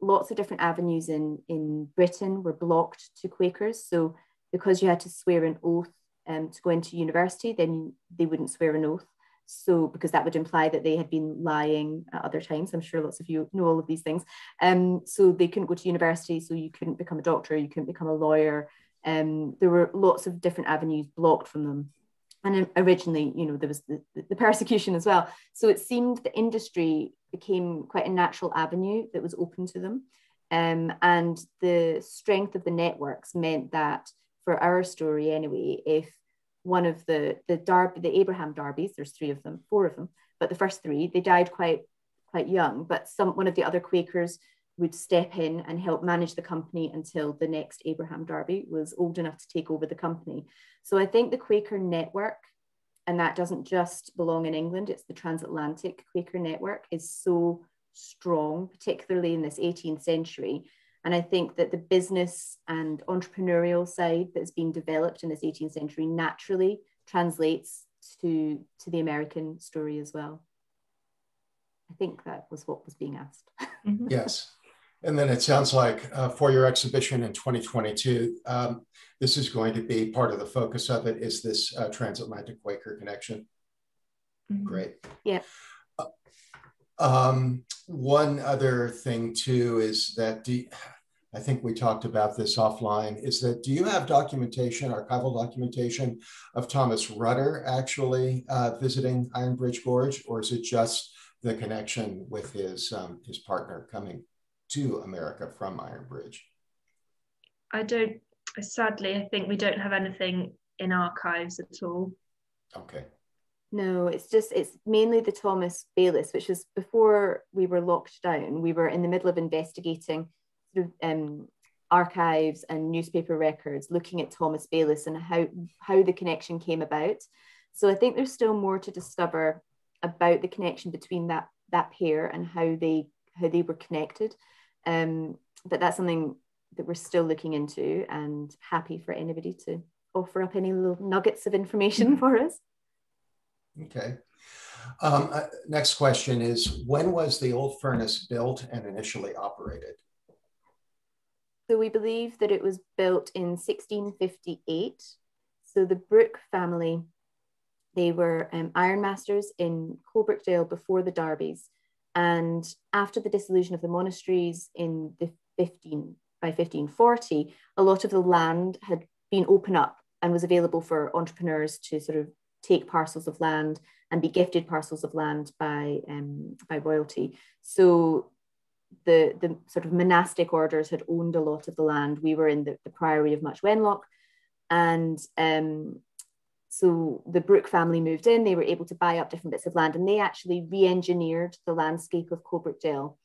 lots of different avenues in, in Britain were blocked to Quakers. So because you had to swear an oath um, to go into university, then they wouldn't swear an oath. So, because that would imply that they had been lying at other times. I'm sure lots of you know all of these things. Um, so they couldn't go to university, so you couldn't become a doctor, you couldn't become a lawyer. Um, there were lots of different avenues blocked from them. And originally, you know, there was the, the persecution as well. So it seemed the industry became quite a natural avenue that was open to them. Um, and the strength of the networks meant that for our story anyway, if one of the the Darby, the Abraham Darbys. There's three of them, four of them, but the first three they died quite quite young. But some one of the other Quakers would step in and help manage the company until the next Abraham Darby was old enough to take over the company. So I think the Quaker network, and that doesn't just belong in England, it's the transatlantic Quaker network, is so strong, particularly in this 18th century, and I think that the business and entrepreneurial side that's been developed in this 18th century naturally translates to, to the American story as well. I think that was what was being asked. Mm-hmm. yes. And then it sounds like uh, for your exhibition in 2022, um, this is going to be part of the focus of it is this uh, transatlantic Quaker connection. Mm-hmm. Great. Yeah. Uh, um, one other thing too is that do, I think we talked about this offline, is that do you have documentation, archival documentation of Thomas Rutter actually uh, visiting Iron Bridge Gorge, or is it just the connection with his, um, his partner coming? to America from Iron Bridge? I don't, sadly, I think we don't have anything in archives at all. Okay. No, it's just, it's mainly the Thomas Bayliss, which was before we were locked down. We were in the middle of investigating sort of, um, archives and newspaper records, looking at Thomas Bayliss and how, how the connection came about. So I think there's still more to discover about the connection between that, that pair and how they, how they were connected. Um, but that's something that we're still looking into and happy for anybody to offer up any little nuggets of information for us. Okay. Um, uh, next question is, when was the old furnace built and initially operated? So we believe that it was built in 1658. So the Brooke family, they were um, ironmasters in Coalbrookdale before the Darbys. And after the dissolution of the monasteries in the 15, by 1540, a lot of the land had been open up and was available for entrepreneurs to sort of take parcels of land and be gifted parcels of land by, um, by royalty. So the, the sort of monastic orders had owned a lot of the land. We were in the, the Priory of Much Wenlock. And um, so the Brooke family moved in, they were able to buy up different bits of land and they actually re-engineered the landscape of Coalbrookdale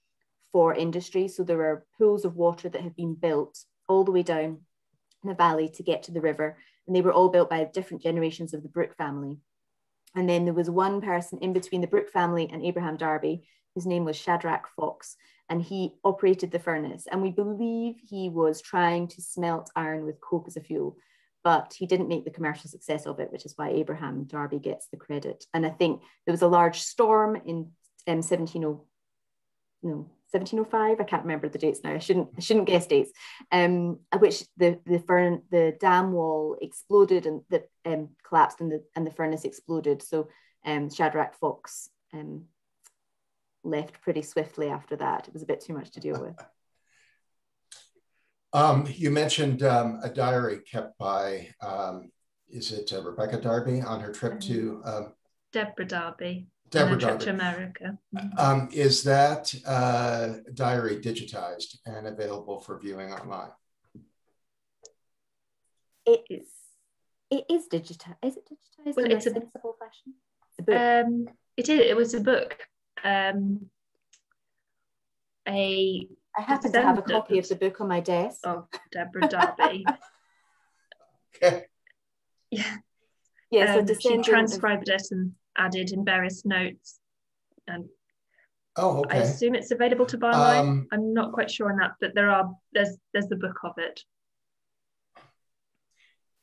for industry. So there are pools of water that have been built all the way down the valley to get to the river. And they were all built by different generations of the Brooke family. And then there was one person in between the Brooke family and Abraham Darby, whose name was Shadrach Fox, and he operated the furnace. And we believe he was trying to smelt iron with coke as a fuel, but he didn't make the commercial success of it, which is why Abraham Darby gets the credit. And I think there was a large storm in um, 17, no, 1705 i can't remember the dates now i shouldn't I shouldn't guess dates um which the the fern the dam wall exploded and the um collapsed and the and the furnace exploded so um shadrach fox um left pretty swiftly after that it was a bit too much to deal with um you mentioned um, a diary kept by um is it uh, rebecca darby on her trip to um, deborah darby Deborah trip to America. Um, is that uh, diary digitized and available for viewing online? It is. It is digitized. Is it digitized well, in it's a sensible fashion? It's a um, it is. It was a book. Um, a. I happen to have a copy of the book on my desk. Of Deborah Darby. okay. Yeah. Yeah. Um, so she transcribed of... it and added in various notes. And oh, okay. I assume it's available to buy online. Um, I'm not quite sure on that, but there are there's there's the book of it.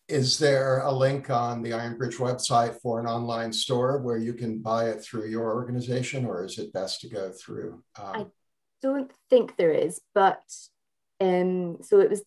Is there a link on the Ironbridge website for an online store where you can buy it through your organization, or is it best to go through? Um... I don't think there is, but um, so it was.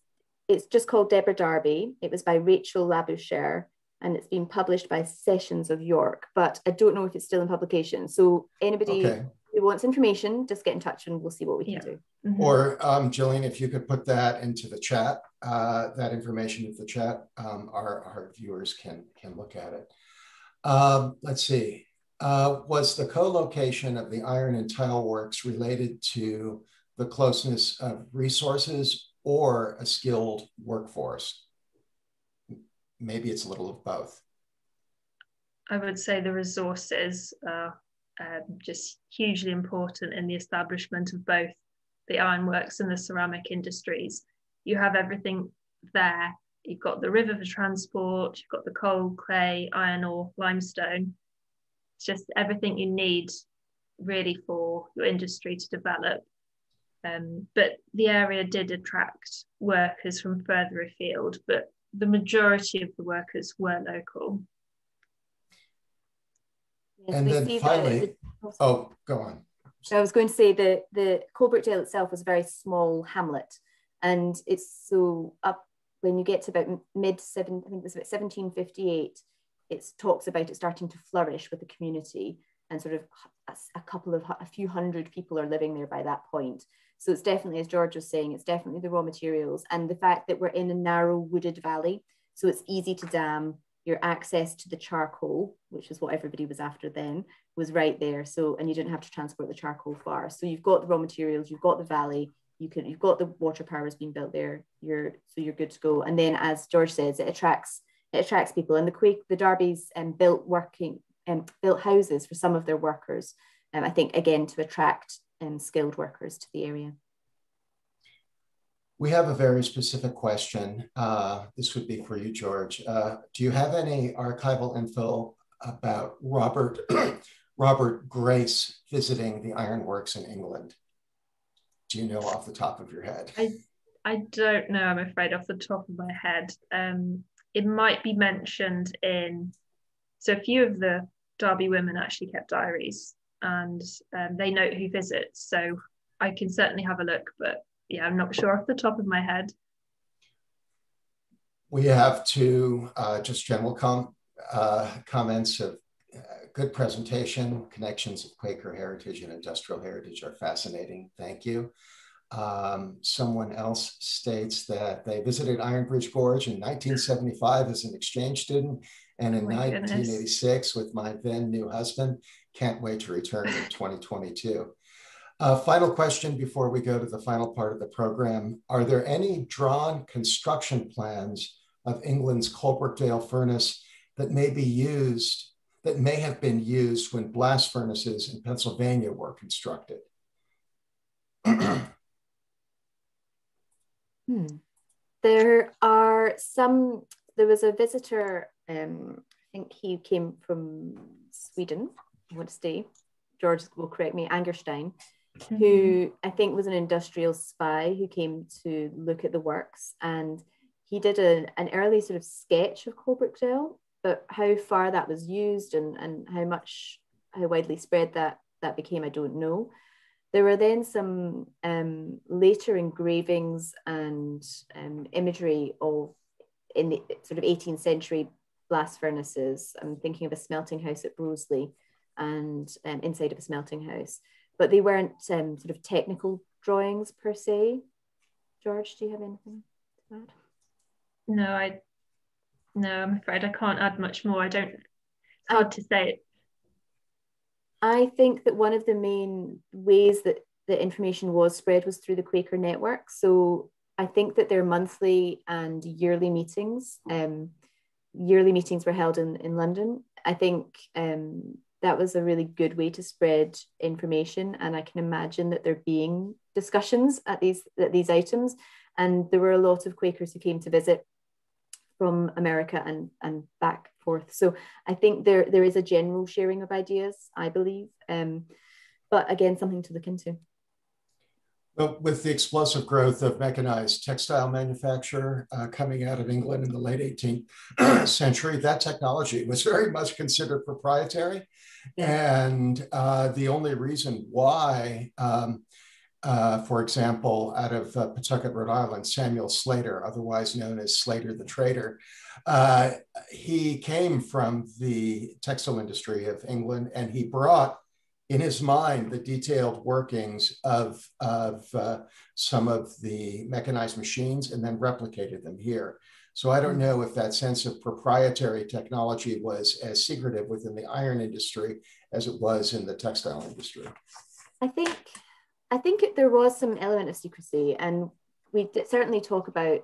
It's just called Deborah Darby. It was by Rachel Labouchere and it's been published by Sessions of York, but I don't know if it's still in publication. So anybody okay. who wants information, just get in touch and we'll see what we can yeah. do. Mm-hmm. Or um, Gillian, if you could put that into the chat, uh, that information into the chat, um, our, our viewers can, can look at it. Um, let's see. Uh, was the co-location of the iron and tile works related to the closeness of resources or a skilled workforce? maybe it's a little of both. I would say the resources are um, just hugely important in the establishment of both the ironworks and the ceramic industries. You have everything there. You've got the river for transport, you've got the coal, clay, iron ore, limestone. It's just everything you need really for your industry to develop. Um, but the area did attract workers from further afield, but the majority of the workers were local. Yes, and then finally, the, the, oh, go on. I was going to say that the Coalbrookdale itself was a very small hamlet, and it's so up when you get to about mid seven, I think it's about 1758. It talks about it starting to flourish with the community, and sort of a, a couple of a few hundred people are living there by that point. So it's definitely, as George was saying, it's definitely the raw materials and the fact that we're in a narrow wooded valley. So it's easy to dam. Your access to the charcoal, which is what everybody was after then, was right there. So, and you didn't have to transport the charcoal far. So you've got the raw materials, you've got the valley, you can you've got the water power powers being built there. You're so you're good to go. And then, as George says, it attracts it attracts people. And the Quake, the Darbys, um, built working um, built houses for some of their workers. Um, I think again to attract um, skilled workers to the area. We have a very specific question. Uh, this would be for you, George. Uh, do you have any archival info about Robert Robert Grace visiting the ironworks in England? Do you know off the top of your head? I I don't know. I'm afraid off the top of my head. Um, it might be mentioned in. So a few of the Darby women actually kept diaries, and um, they note who visits. So I can certainly have a look, but yeah, I'm not sure off the top of my head. We have two uh, just general com uh, comments of good presentation. Connections of Quaker heritage and industrial heritage are fascinating. Thank you. Um, someone else states that they visited Iron Bridge Gorge in 1975 as an exchange student and in oh 1986 with my then new husband. Can't wait to return in 2022. Uh, final question before we go to the final part of the program. Are there any drawn construction plans of England's Coalbrookdale furnace that may be used, that may have been used when blast furnaces in Pennsylvania were constructed? hmm. There are some, there was a visitor, um, I think he came from Sweden, I want to say, George will correct me, Angerstein, mm-hmm. who I think was an industrial spy who came to look at the works. And he did a, an early sort of sketch of Coalbrookdale, but how far that was used and, and how much, how widely spread that, that became, I don't know. There were then some um, later engravings and um, imagery of in the sort of 18th century blast furnaces. I'm thinking of a smelting house at Broseley and um, inside of a smelting house but they weren't um, sort of technical drawings per se. George, do you have anything to add? No, I no, I'm afraid I can't add much more. I don't. It's hard to say. I think that one of the main ways that the information was spread was through the Quaker network. So I think that their monthly and yearly meetings, um, yearly meetings were held in, in London. I think um, that was a really good way to spread information and i can imagine that there being discussions at these at these items and there were a lot of quakers who came to visit from america and and back forth. So i think there there is a general sharing of ideas i believe um, but again something to look into. But with the explosive growth of mechanized textile manufacture uh, coming out of England in the late 18th century, that technology was very much considered proprietary. And uh, the only reason why, um, uh, for example, out of uh, Pawtucket, Rhode Island, Samuel Slater, otherwise known as Slater the Traitor, uh, he came from the textile industry of England and he brought in his mind the detailed workings of, of uh, some of the mechanized machines and then replicated them here. So I don't know if that sense of proprietary technology was as secretive within the iron industry as it was in the textile industry. I think I think there was some element of secrecy, and we certainly talk about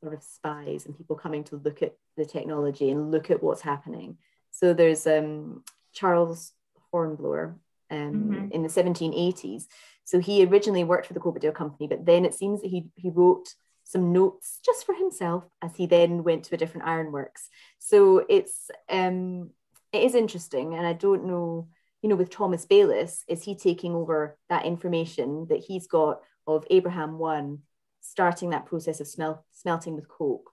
sort of spies and people coming to look at the technology and look at what's happening. So there's um, Charles Hornblower, um, mm-hmm. in the 1780s. So he originally worked for the Coalbrookdale Company, but then it seems that he, he wrote some notes just for himself as he then went to a different ironworks. So it's um, it is interesting, and I don't know, you know, with Thomas Bayliss, is he taking over that information that he's got of Abraham one starting that process of smel- smelting with coke,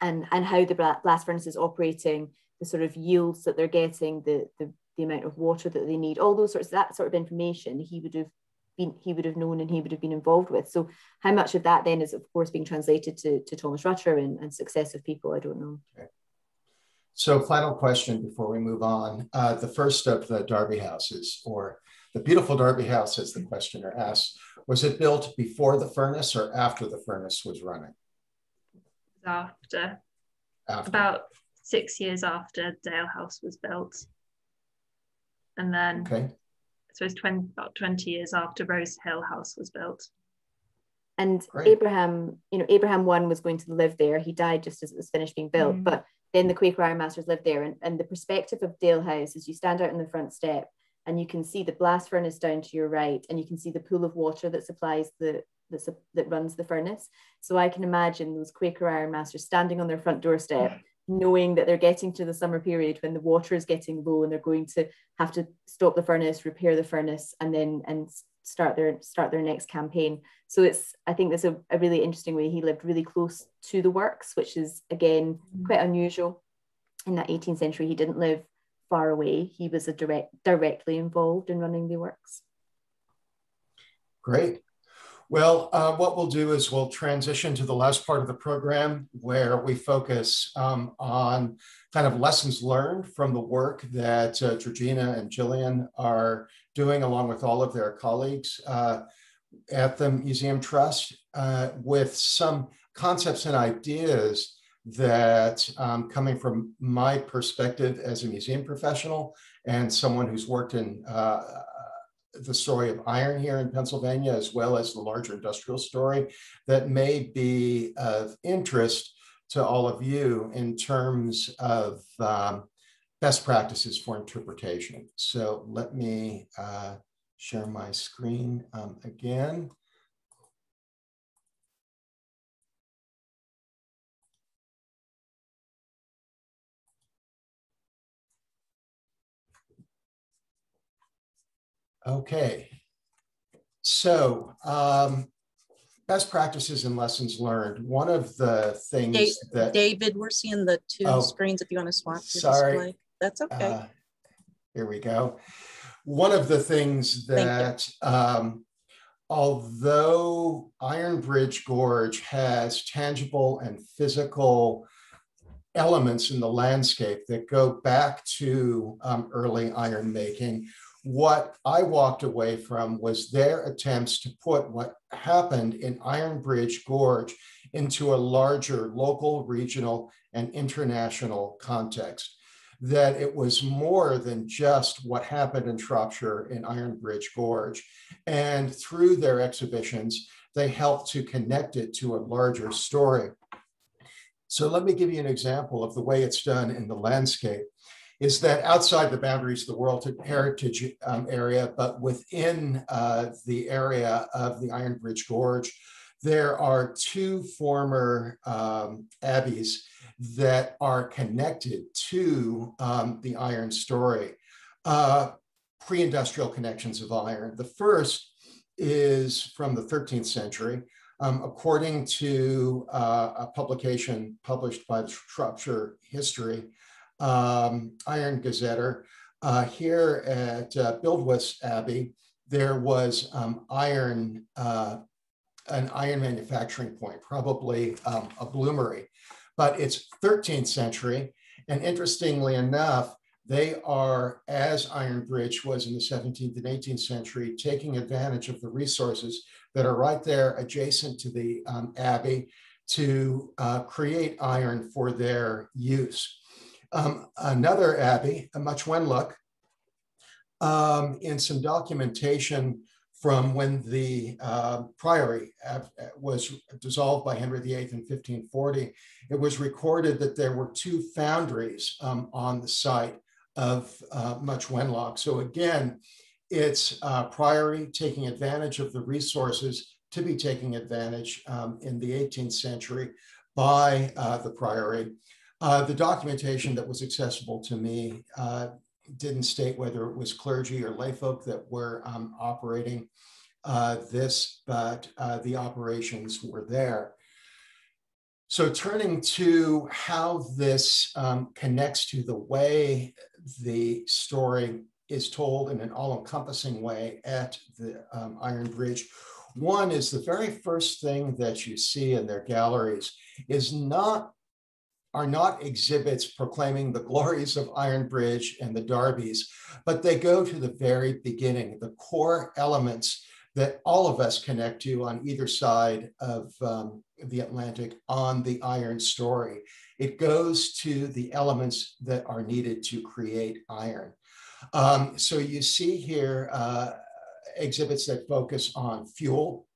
and and how the blast furnace is operating, the sort of yields that they're getting, the the the amount of water that they need, all those sorts, of that sort of information he would have been, he would have known and he would have been involved with. So how much of that then is of course being translated to, to Thomas Rutter and, and successive people, I don't know. Okay. So final question before we move on. Uh, the first of the Darby houses or the beautiful Darby house as the questioner asked, was it built before the furnace or after the furnace was running? After. after. About six years after Dale House was built and then okay. so it's 20, about 20 years after Rose Hill House was built. And Great. Abraham, you know, Abraham one was going to live there. He died just as it was finished being built, Mm. but then the Quaker Ironmasters lived there. And, and the perspective of Dale House is you stand out in the front step and you can see the blast furnace down to your right, and you can see the pool of water that supplies the that's a, that runs the furnace. So I can imagine those Quaker Ironmasters standing on their front doorstep, knowing that they're getting to the summer period when the water is getting low and they're going to have to stop the furnace, repair the furnace, and then and start their start their next campaign. So it's I think that's a, a really interesting way. He lived really close to the works, which is again mm-hmm. quite unusual. In that 18th century, he didn't live far away. He was a direct directly involved in running the works. Great. Well, uh, what we'll do is we'll transition to the last part of the program where we focus um, on kind of lessons learned from the work that uh, Georgina and Gillian are doing along with all of their colleagues uh, at the Museum Trust uh, with some concepts and ideas that um, coming from my perspective as a museum professional and someone who's worked in uh, the story of iron here in Pennsylvania, as well as the larger industrial story that may be of interest to all of you in terms of um, best practices for interpretation. So let me uh, share my screen um, again. Okay. So, um, best practices and lessons learned. One of the things that David, we're seeing the two Oh, screens if you want to swap sorry. display. That's okay. Uh, Here we go. One of the things that, um, although Iron Bridge Gorge has tangible and physical elements in the landscape that go back to um, early iron making, what I walked away from was their attempts to put what happened in Iron Bridge Gorge into a larger local, regional, and international context that it was more than just what happened in Shropshire in Iron Bridge Gorge. And through their exhibitions, they helped to connect it to a larger story. So let me give you an example of the way it's done in the landscape. Is that outside the boundaries of the World Heritage um, area, but within uh, the area of the Iron Bridge Gorge, there are two former um, abbeys that are connected to um, the iron story, uh, pre-industrial connections of iron. The first is from the 13th century, um, according to uh, a publication published by the Shropshire History, um, Iron Gazetter. Uh, here at uh, Abbey, there was um, iron, uh, an iron manufacturing point, probably um, a bloomery but it's 13th century. And interestingly enough, they are, as Iron Bridge was in the 17th and 18th century, taking advantage of the resources that are right there adjacent to the um, abbey to uh, create iron for their use. Um, another abbey, a Much Wenlock, um, in some documentation from when the uh, priory uh, was dissolved by Henry VIII in 1540, it was recorded that there were two foundries um, on the site of uh, Much Wenlock. So again, it's uh, priory taking advantage of the resources to be taking advantage um, in the 18th century by uh, the priory. Uh, the documentation that was accessible to me didn't state whether it was clergy or layfolk that were um, operating uh, this, but uh, the operations were there. So turning to how this um, connects to the way the story is told in an all-encompassing way at the um, Iron Bridge. One is the very first thing that you see in their galleries is not are not exhibits proclaiming the glories of Iron Bridge and the Darbys, but they go to the very beginning, the core elements that all of us connect to on either side of um, the Atlantic on the iron story. It goes to the elements that are needed to create iron. Um, so you see here uh, exhibits that focus on fuel,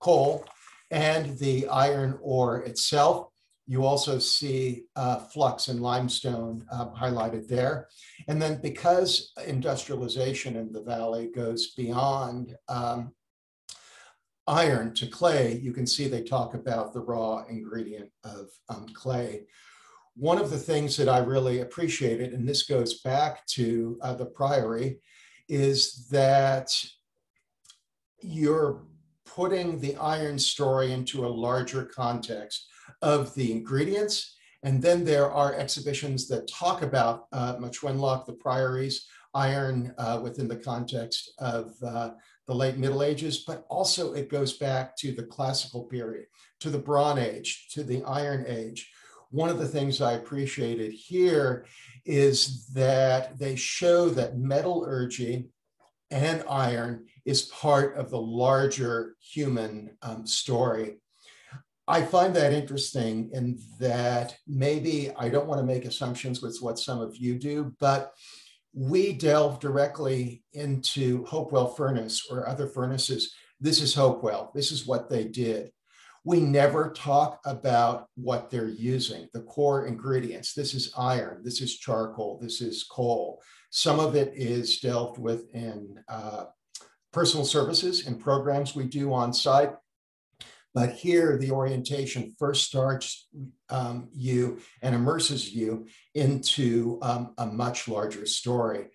coal and the iron ore itself. You also see uh, flux and limestone uh, highlighted there. And then because industrialization in the valley goes beyond um, iron to clay, you can see they talk about the raw ingredient of um, clay. One of the things that I really appreciated, and this goes back to uh, the Priory, is that you're putting the iron story into a larger context of the ingredients. And then there are exhibitions that talk about uh, Much Wenlock, the Priories, iron uh, within the context of uh, the late Middle Ages, but also it goes back to the classical period, to the Bronze Age, to the Iron Age. One of the things I appreciated here is that they show that metallurgy and iron is part of the larger human um, story. I find that interesting in that maybe I don't want to make assumptions with what some of you do, but we delve directly into Hopewell furnace or other furnaces. This is Hopewell. This is what they did. We never talk about what they're using, the core ingredients. This is iron, this is charcoal, this is coal. Some of it is delved with in uh, personal services and programs we do on site. But here, the orientation first starts um, you and immerses you into um, a much larger story.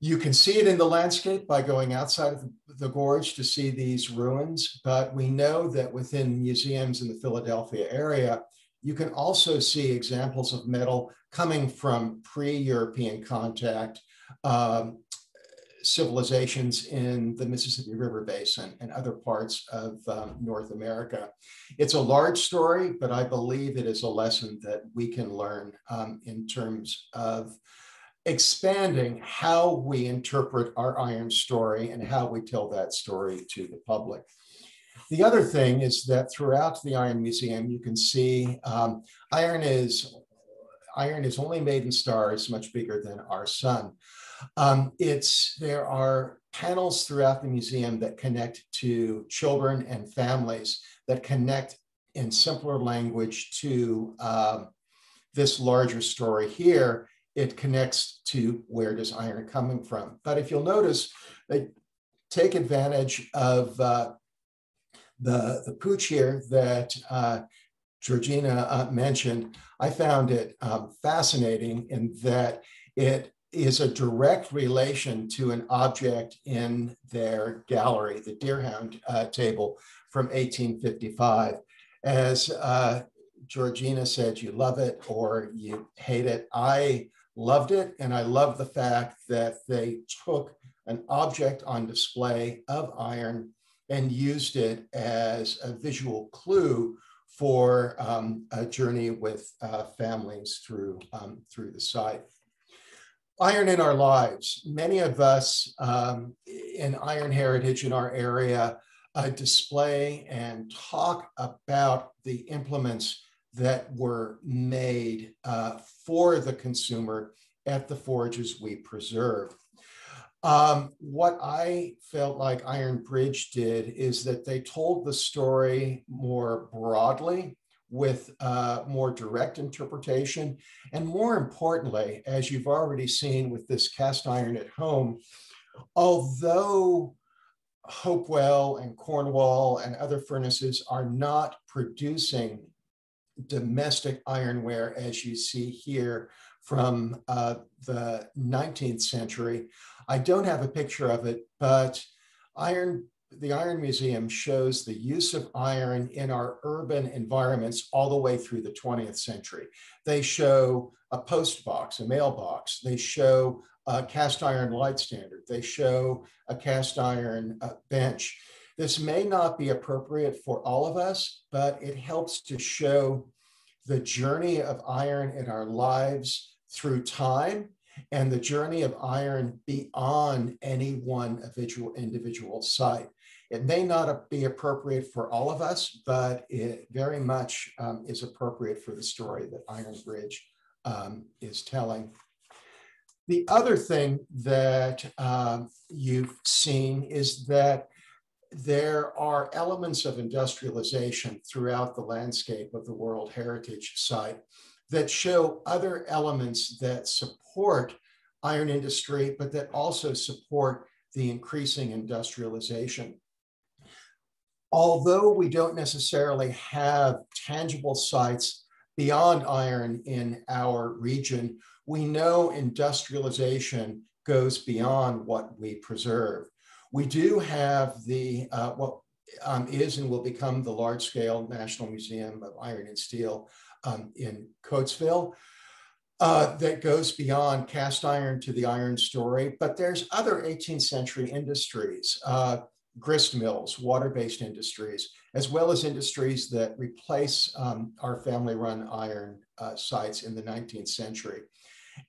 You can see it in the landscape by going outside of the gorge to see these ruins, but we know that within museums in the Philadelphia area, you can also see examples of metal coming from pre-European contact um, civilizations in the Mississippi River Basin and other parts of um, North America. It's a large story, but I believe it is a lesson that we can learn um, in terms of expanding how we interpret our iron story and how we tell that story to the public. The other thing is that throughout the Iron Museum, you can see um, iron is iron is only made in stars much bigger than our sun. Um, it's there are panels throughout the museum that connect to children and families that connect in simpler language to um, this larger story here. It connects to where does iron coming from. But if you'll notice, they take advantage of uh, the, the pooch here that uh, Georgina uh, mentioned. I found it um, fascinating in that it is a direct relation to an object in their gallery, the Deerhound uh, table from 1855. As uh, Georgina said, you love it or you hate it. I loved it, and I love the fact that they took an object on display of iron and used it as a visual clue for um, a journey with uh, families through, um, through the site iron in our lives. Many of us um, in Iron Heritage in our area uh, display and talk about the implements that were made uh, for the consumer at the forges we preserve. Um, what I felt like Iron Bridge did is that they told the story more broadly with uh, more direct interpretation. And more importantly, as you've already seen with this cast iron at home, although Hopewell and Cornwall and other furnaces are not producing domestic ironware as you see here from uh, the 19th century. I don't have a picture of it, but iron the Iron Museum shows the use of iron in our urban environments all the way through the 20th century. They show a post box, a mailbox. They show a cast iron light standard. They show a cast iron uh, bench. This may not be appropriate for all of us, but it helps to show the journey of iron in our lives through time and the journey of iron beyond any one individual, individual site. It may not be appropriate for all of us, but it very much um, is appropriate for the story that Iron Bridge um, is telling. The other thing that um, you've seen is that there are elements of industrialization throughout the landscape of the World Heritage Site that show other elements that support iron industry, but that also support the increasing industrialization. Although we don't necessarily have tangible sites beyond iron in our region, we know industrialization goes beyond what we preserve. We do have the uh, what um, is and will become the large-scale National Museum of Iron and Steel um, in Coatesville. Uh, that goes beyond cast iron to the iron story, but there's other 18th century industries, uh, grist mills, water-based industries, as well as industries that replace um, our family-run iron uh, sites in the 19th century.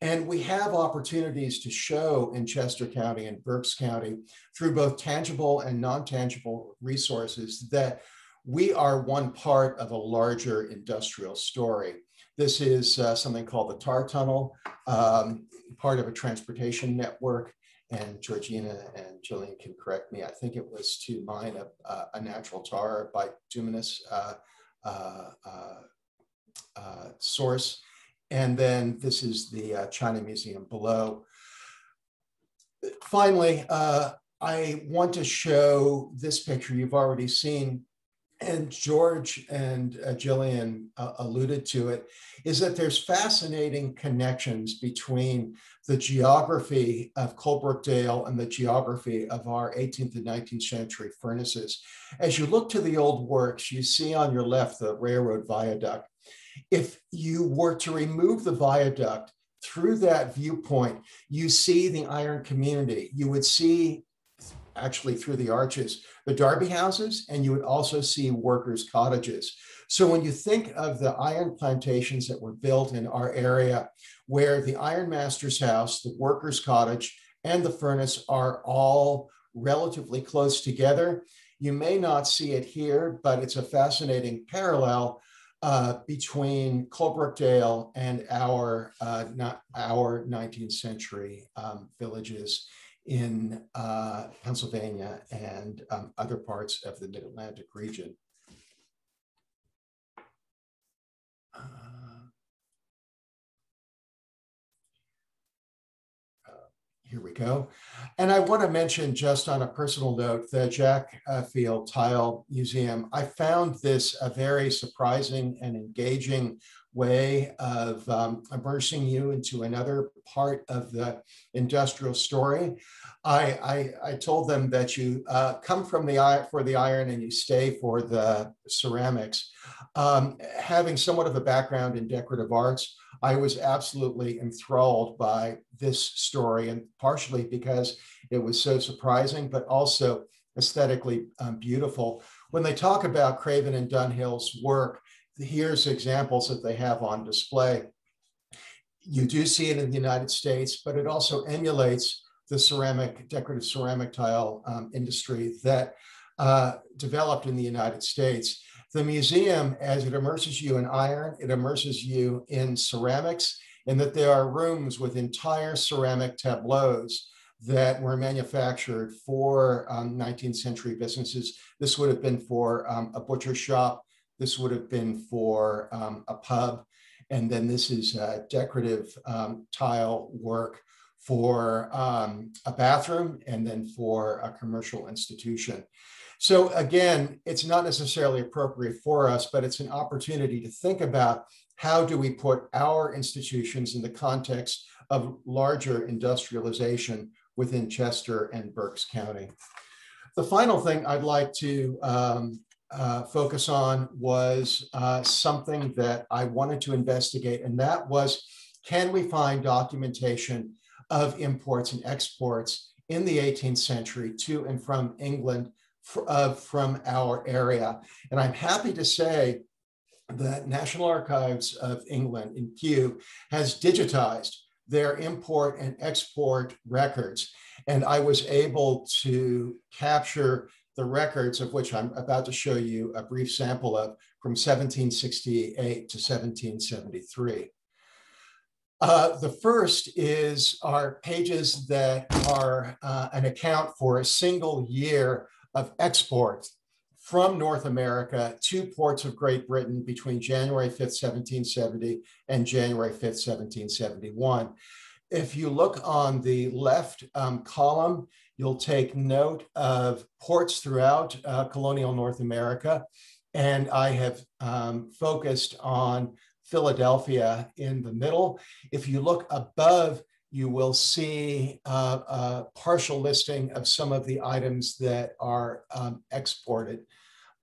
And we have opportunities to show in Chester County and Berks County through both tangible and non-tangible resources that we are one part of a larger industrial story. This is uh, something called the Tar Tunnel, um, part of a transportation network. And Georgina and Gillian can correct me. I think it was to mine a, a natural tar bituminous uh, uh, uh, uh source and then this is the uh, China Museum below. Finally, uh, I want to show this picture you've already seen, and George and uh, Gillian uh, alluded to it, is that there's fascinating connections between the geography of Coalbrookdale and the geography of our 18th and 19th century furnaces. As you look to the old works, you see on your left the railroad viaduct. If you were to remove the viaduct through that viewpoint, you see the iron community. You would see, actually through the arches, the Darby houses, and you would also see workers' cottages. So when you think of the iron plantations that were built in our area, where the ironmaster's house, the workers' cottage, and the furnace are all relatively close together, you may not see it here, but it's a fascinating parallel uh, between Coalbrookdale and our, uh, not our 19th century um, villages in uh, Pennsylvania and um, other parts of the Mid-Atlantic region. Here we go. And I want to mention just on a personal note, the Jack uh, Field Tile Museum, I found this a very surprising and engaging way of um, immersing you into another part of the industrial story. I, I, I told them that you uh, come from the for the iron and you stay for the ceramics. Um, having somewhat of a background in decorative arts, I was absolutely enthralled by this story, and partially because it was so surprising, but also aesthetically um, beautiful. When they talk about Craven and Dunhill's work, here's examples that they have on display. You do see it in the United States, but it also emulates the ceramic, decorative ceramic tile um, industry that uh, developed in the United States. The museum, as it immerses you in iron, it immerses you in ceramics, and that there are rooms with entire ceramic tableaus that were manufactured for um, 19th century businesses. This would have been for um, a butcher shop. This would have been for um, a pub. And then this is decorative um, tile work for um, a bathroom and then for a commercial institution. So again, it's not necessarily appropriate for us, but it's an opportunity to think about how do we put our institutions in the context of larger industrialization within Chester and Berks County. The final thing I'd like to um, uh, focus on was uh, something that I wanted to investigate, and that was, can we find documentation of imports and exports in the 18th century to and from England uh, from our area. And I'm happy to say that National Archives of England in Kew has digitized their import and export records. And I was able to capture the records of which I'm about to show you a brief sample of from 1768 to 1773. Uh, the first is our pages that are uh, an account for a single year of exports from North America to ports of Great Britain between January 5th, 1770 and January 5th, 1771. If you look on the left um, column, you'll take note of ports throughout uh, colonial North America. And I have um, focused on Philadelphia in the middle. If you look above, you will see uh, a partial listing of some of the items that are um, exported.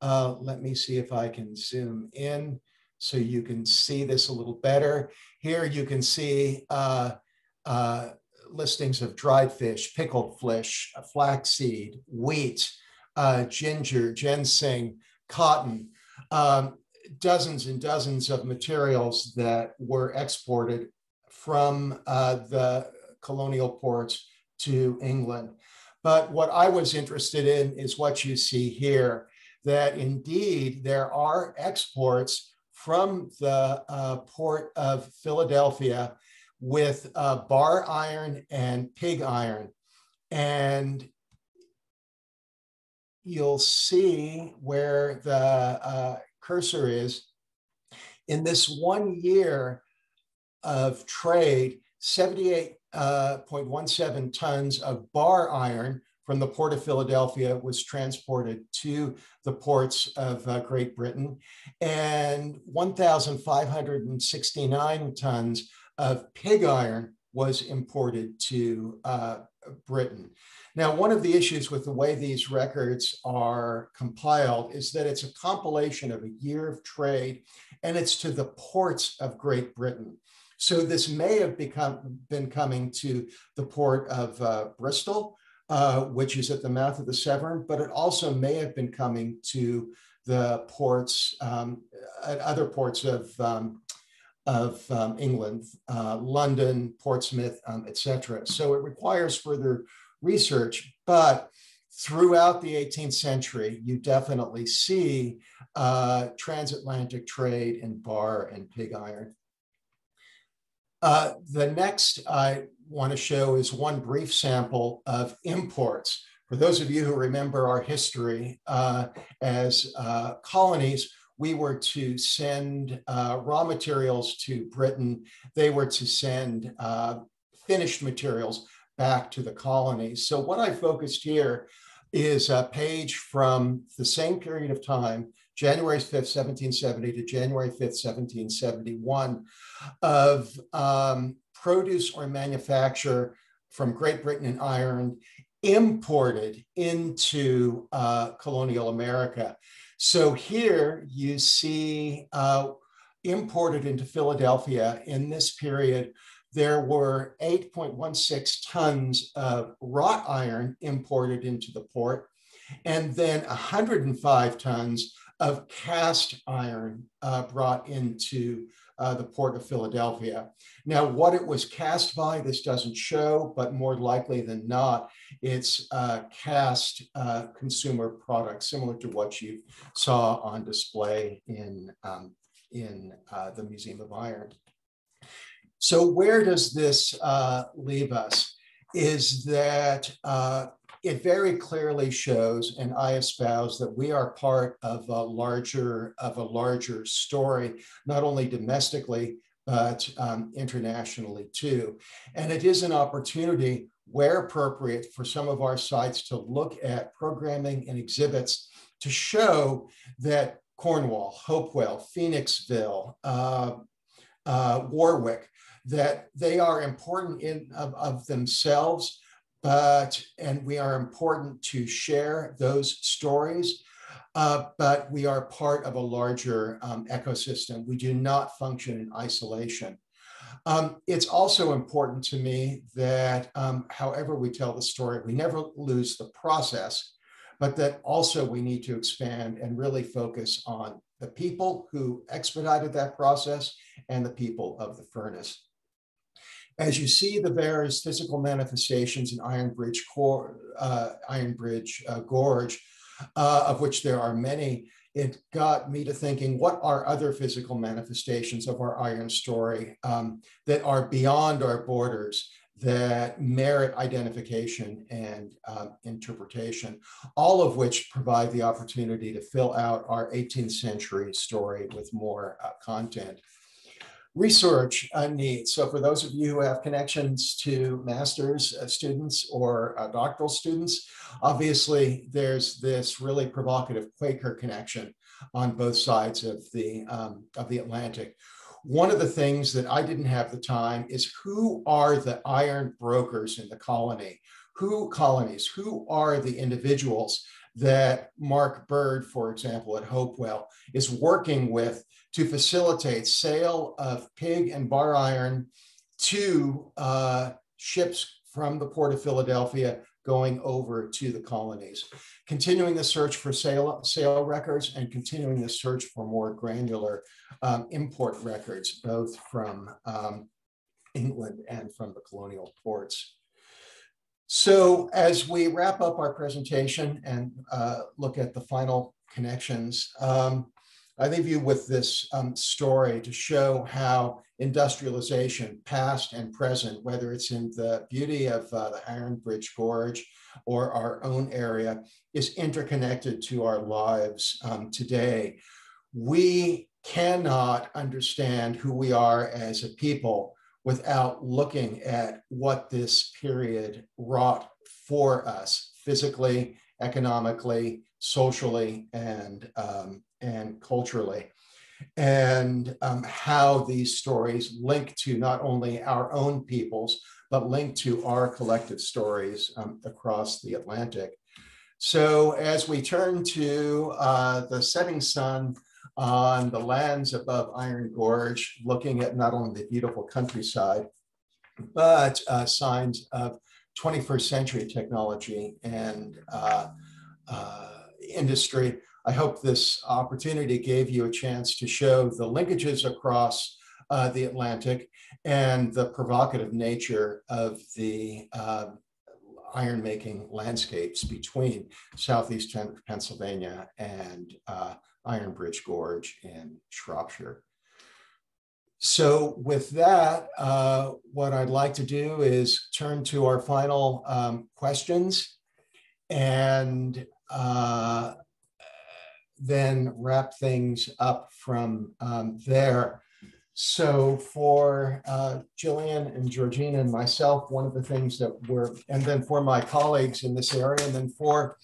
Uh, let me see if I can zoom in so you can see this a little better. Here you can see uh, uh, listings of dried fish, pickled fish, flaxseed, wheat, uh, ginger, ginseng, cotton, um, dozens and dozens of materials that were exported from uh, the colonial ports to England. But what I was interested in is what you see here, that indeed there are exports from the uh, port of Philadelphia with uh, bar iron and pig iron. And you'll see where the uh, cursor is. In this one year of trade, 78.17 uh, tons of bar iron from the port of Philadelphia was transported to the ports of uh, Great Britain, and 1,569 tons of pig iron was imported to uh, Britain. Now, one of the issues with the way these records are compiled is that it's a compilation of a year of trade and it's to the ports of Great Britain. So this may have become, been coming to the port of uh, Bristol, uh, which is at the mouth of the Severn, but it also may have been coming to the ports, um, at other ports of um, of um, England, uh, London, Portsmouth, um, etc. So it requires further research, but throughout the 18th century, you definitely see uh, transatlantic trade in bar and pig iron. Uh, the next I want to show is one brief sample of imports. For those of you who remember our history uh, as uh, colonies, we were to send uh, raw materials to Britain. They were to send uh, finished materials back to the colonies. So what I focused here is a page from the same period of time, January 5th, 1770 to January 5th, 1771, of um, produce or manufacture from Great Britain and Ireland imported into uh, colonial America. So here you see uh, imported into Philadelphia. In this period, there were 8.16 tons of wrought iron imported into the port, and then 105 tons of cast iron uh, brought into uh, the port of Philadelphia. Now, what it was cast by, this doesn't show, but more likely than not, it's uh, cast uh, consumer products, similar to what you saw on display in, um, in uh, the Museum of Iron. So where does this uh, leave us? Is that uh, it very clearly shows, and I espouse that we are part of a larger of a larger story, not only domestically but um, internationally too. And it is an opportunity, where appropriate, for some of our sites to look at programming and exhibits to show that Cornwall, Hopewell, Phoenixville, uh, uh, Warwick, that they are important in of, of themselves but and we are important to share those stories. Uh, but we are part of a larger um, ecosystem. We do not function in isolation. Um, it's also important to me that um, however we tell the story, we never lose the process, but that also we need to expand and really focus on the people who expedited that process and the people of the furnace. As you see the various physical manifestations in Iron Bridge, uh, Iron Bridge uh, Gorge, uh, of which there are many, it got me to thinking, what are other physical manifestations of our iron story um, that are beyond our borders, that merit identification and um, interpretation, all of which provide the opportunity to fill out our 18th century story with more uh, content. Research needs. So for those of you who have connections to master's uh, students or uh, doctoral students, obviously there's this really provocative Quaker connection on both sides of the, um, of the Atlantic one of the things that I didn't have the time is who are the iron brokers in the colony? Who colonies? Who are the individuals that Mark Bird, for example, at Hopewell, is working with to facilitate sale of pig and bar iron to uh, ships from the port of Philadelphia going over to the colonies. Continuing the search for sale, sale records and continuing the search for more granular um, import records, both from um, England and from the colonial ports. So as we wrap up our presentation and uh, look at the final connections, um, I leave you with this um, story to show how industrialization, past and present, whether it's in the beauty of uh, the Iron Bridge Gorge or our own area, is interconnected to our lives um, today. We cannot understand who we are as a people without looking at what this period wrought for us physically, economically, socially, and, um, and culturally. And um, how these stories link to not only our own peoples, but link to our collective stories um, across the Atlantic. So as we turn to uh, the setting sun on the lands above Iron Gorge, looking at not only the beautiful countryside, but uh, signs of 21st century technology and uh, uh, industry. I hope this opportunity gave you a chance to show the linkages across uh, the Atlantic and the provocative nature of the uh, iron making landscapes between southeastern Pennsylvania and uh, Iron Bridge Gorge in Shropshire. So with that, uh, what I'd like to do is turn to our final um, questions and uh, then wrap things up from um, there. So for uh, Gillian and Georgina and myself, one of the things that we're, and then for my colleagues in this area, and then for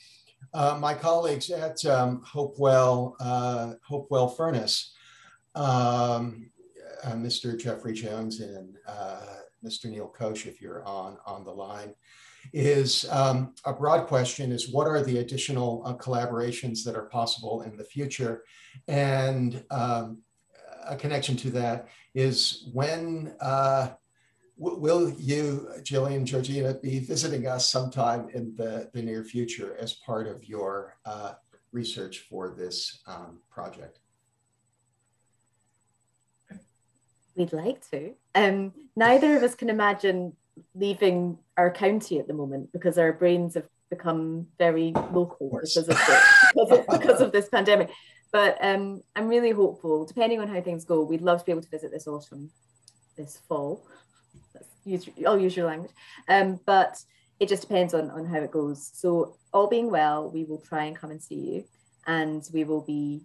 uh, my colleagues at um, Hopewell, uh, Hopewell Furnace, um, uh, Mr. Jeffrey Jones and uh, Mr. Neil Koch, if you're on, on the line, is um, a broad question is what are the additional uh, collaborations that are possible in the future? And um, a connection to that is when will you, Gillian, Georgina, be visiting us sometime in the, the near future as part of your uh, research for this um, project? We'd like to. Um, neither of us can imagine leaving our county at the moment because our brains have become very local because of, the, because, of, because of this pandemic. But um, I'm really hopeful, depending on how things go, we'd love to be able to visit this autumn, this fall use, I'll use your language. Um, but it just depends on, on how it goes. So all being well, we will try and come and see you and we will be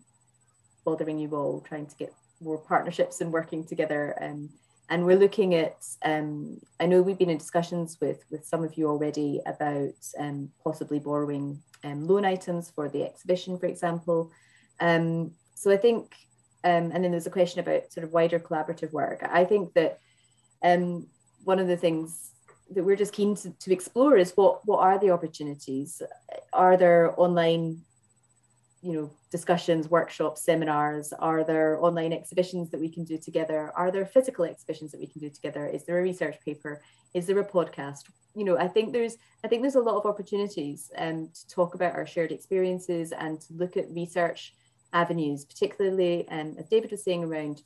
bothering you all, trying to get more partnerships and working together. Um, and we're looking at, um, I know we've been in discussions with, with some of you already about um, possibly borrowing um, loan items for the exhibition, for example. Um, so I think, um, and then there's a question about sort of wider collaborative work. I think that um, one of the things that we're just keen to, to explore is what what are the opportunities? Are there online, you know, discussions, workshops, seminars? Are there online exhibitions that we can do together? Are there physical exhibitions that we can do together? Is there a research paper? Is there a podcast? You know, I think there's I think there's a lot of opportunities um, to talk about our shared experiences and to look at research avenues, particularly um, as David was saying around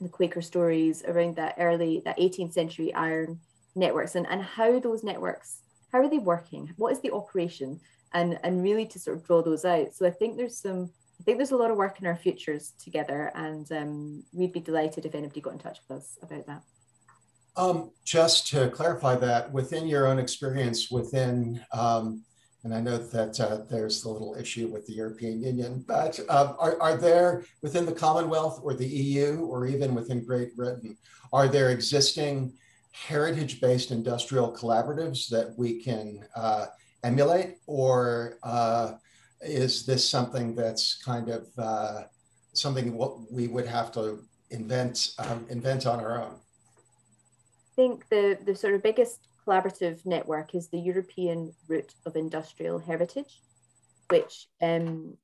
the Quaker stories around that early, that 18th century iron networks and, and how those networks, how are they working? What is the operation? And, and really to sort of draw those out. So I think there's some, I think there's a lot of work in our futures together and um, we'd be delighted if anybody got in touch with us about that. Um, just to clarify that, within your own experience within, um, and I know that uh, there's a little issue with the European Union, but uh, are, are there within the Commonwealth or the EU or even within Great Britain, are there existing heritage-based industrial collaboratives that we can uh, emulate or uh, is this something that's kind of uh, something what we would have to invent um, invent on our own? I think the the sort of biggest collaborative network is the European Route of Industrial Heritage, which um,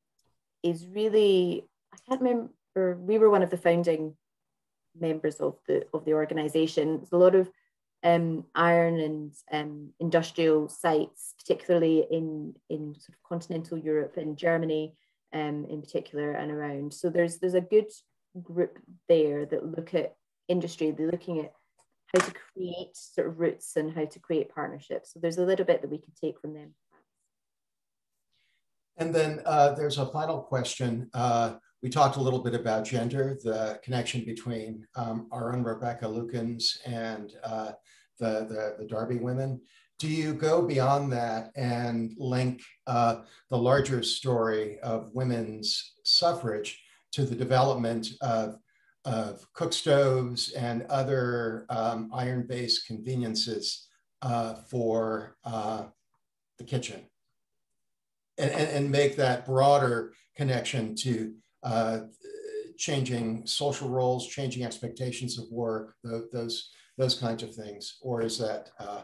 is really I can't remember. We were one of the founding members of the of the organization. There's a lot of um, iron and um, industrial sites, particularly in, in sort of continental Europe and Germany um, in particular and around. So there's, there's a good group there that look at industry, they're looking at how to create sort of routes and how to create partnerships. So there's a little bit that we can take from them. And then uh, there's a final question. Uh, we talked a little bit about gender, the connection between um, our own Rebecca Lukens and uh, the, the, the, Darby women. Do you go beyond that and link uh, the larger story of women's suffrage to the development of, of cook stoves and other um, iron-based conveniences uh, for uh, the kitchen? And, and, and make that broader connection to uh, changing social roles, changing expectations of work, those, those kinds of things? Or is that uh,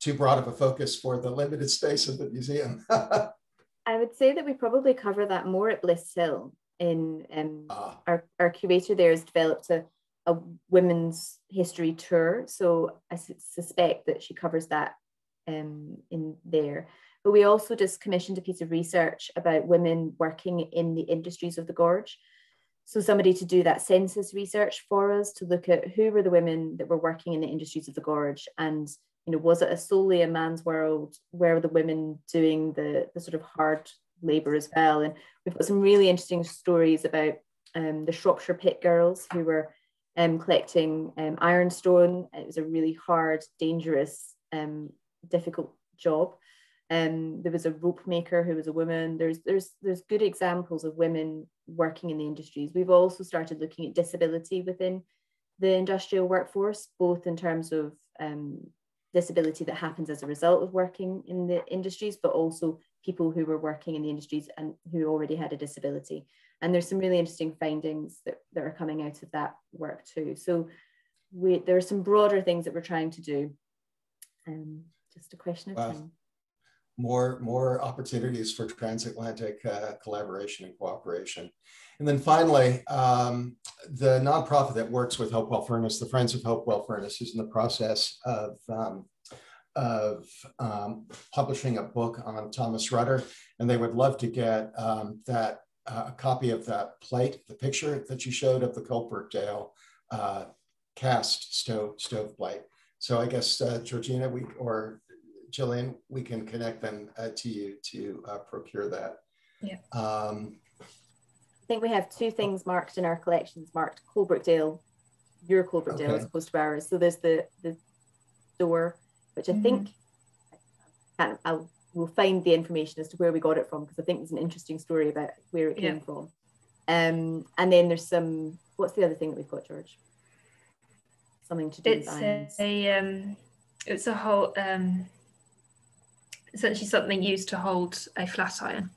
too broad of a focus for the limited space of the museum? I would say that we probably cover that more at Blists Hill. In um, uh, our, our curator there has developed a, a women's history tour. So I su suspect that she covers that um, in there. But we also just commissioned a piece of research about women working in the industries of the gorge. So somebody to do that census research for us to look at who were the women that were working in the industries of the gorge and you know was it a solely a man's world where were the women doing the, the sort of hard labor as well and we've got some really interesting stories about um, the shropshire pit girls who were um, collecting um, ironstone it was a really hard dangerous um, difficult job um, there was a rope maker who was a woman. There's there's there's good examples of women working in the industries. We've also started looking at disability within the industrial workforce, both in terms of um, disability that happens as a result of working in the industries, but also people who were working in the industries and who already had a disability. And there's some really interesting findings that, that are coming out of that work too. So we, there are some broader things that we're trying to do. Um, just a question of wow. time more, more opportunities for transatlantic uh, collaboration and cooperation. And then finally, um, the nonprofit that works with Hopewell Furnace, the Friends of Hopewell Furnace, is in the process of, um, of um, publishing a book on Thomas Rutter, and they would love to get um, that uh, a copy of that plate, the picture that you showed of the Coalbrookdale uh, cast stove, stove plate. So I guess uh, Georgina, we or Gillian, we can connect them uh, to you to uh, procure that. Yeah. Um, I think we have two things marked in our collections, marked Coalbrookdale, your Coalbrookdale okay. as opposed to ours. So there's the the door, which I mm -hmm. think I I'll we'll find the information as to where we got it from because I think there's an interesting story about where it came yeah. from. Um, and then there's some. What's the other thing that we've got, George? Something to do. It's a, a um, it's a whole um, essentially something used to hold a flat iron.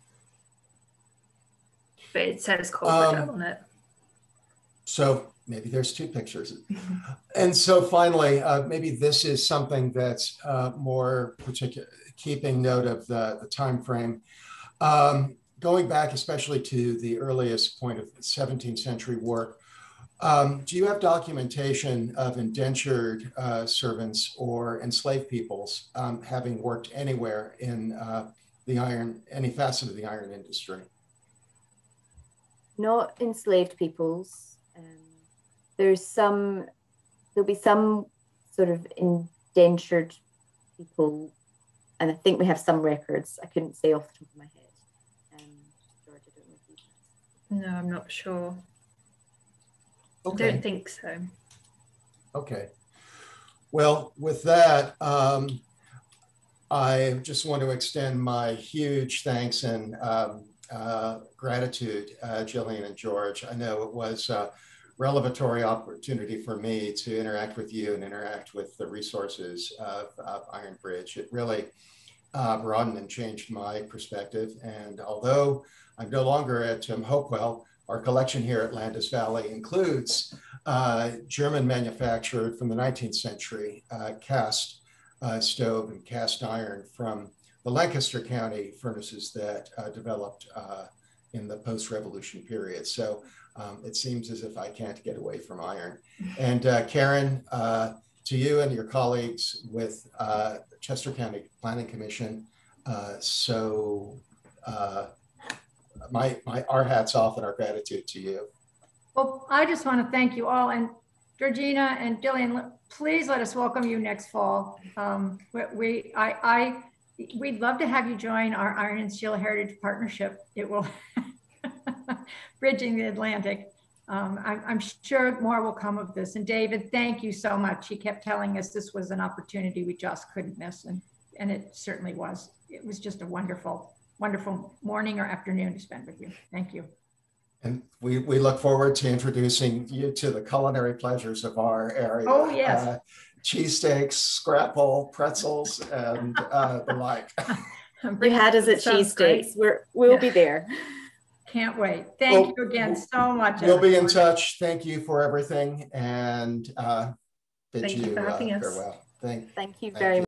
But it says cold um, on it. So maybe there's two pictures. and so finally, uh, maybe this is something that's uh, more particular, keeping note of the, the time frame. Um, going back especially to the earliest point of 17th century work, um, do you have documentation of indentured uh, servants or enslaved peoples um, having worked anywhere in uh, the iron, any facet of the iron industry? Not enslaved peoples. Um, there's some, there'll be some sort of indentured people, and I think we have some records. I couldn't say off the top of my head. Um, George, I don't know if you No, I'm not sure. Okay. I don't think so. Okay. Well, with that, um, I just want to extend my huge thanks and um, uh, gratitude, uh, Gillian and George. I know it was a revelatory opportunity for me to interact with you and interact with the resources of, of Iron Bridge. It really uh, broadened and changed my perspective. And although I'm no longer at um, Hopewell, our collection here at Landis Valley includes uh, German manufactured from the 19th century uh, cast uh, stove and cast iron from the Lancaster County furnaces that uh, developed uh, in the post-revolution period. So um, it seems as if I can't get away from iron. And uh, Karen, to you and your colleagues with Chester County Planning Commission, so my, my, our hats off and our gratitude to you. Well, I just want to thank you all. And Georgina and Gillian, please let us welcome you next fall. Um, we, we, I, I, we'd love to have you join our Iron and Steel Heritage Partnership. It will bridging the Atlantic. Um, I'm, I'm, sure more will come of this. And David, thank you so much. He kept telling us this was an opportunity we just couldn't miss, and and it certainly was. It was just a wonderful, wonderful morning or afternoon to spend with you. Thank you. And we, we look forward to introducing you to the culinary pleasures of our area. Oh, yes. Uh, cheesesteaks, scrapple, pretzels, and uh, the like. you had us at cheesesteaks. We're we'll yeah. be there. Can't wait. Thank well, you again so much. We'll everyone. be in touch. Thank you for everything, and uh, bid Thank you, you for having uh, us. farewell. Thank, you. Thank you very much.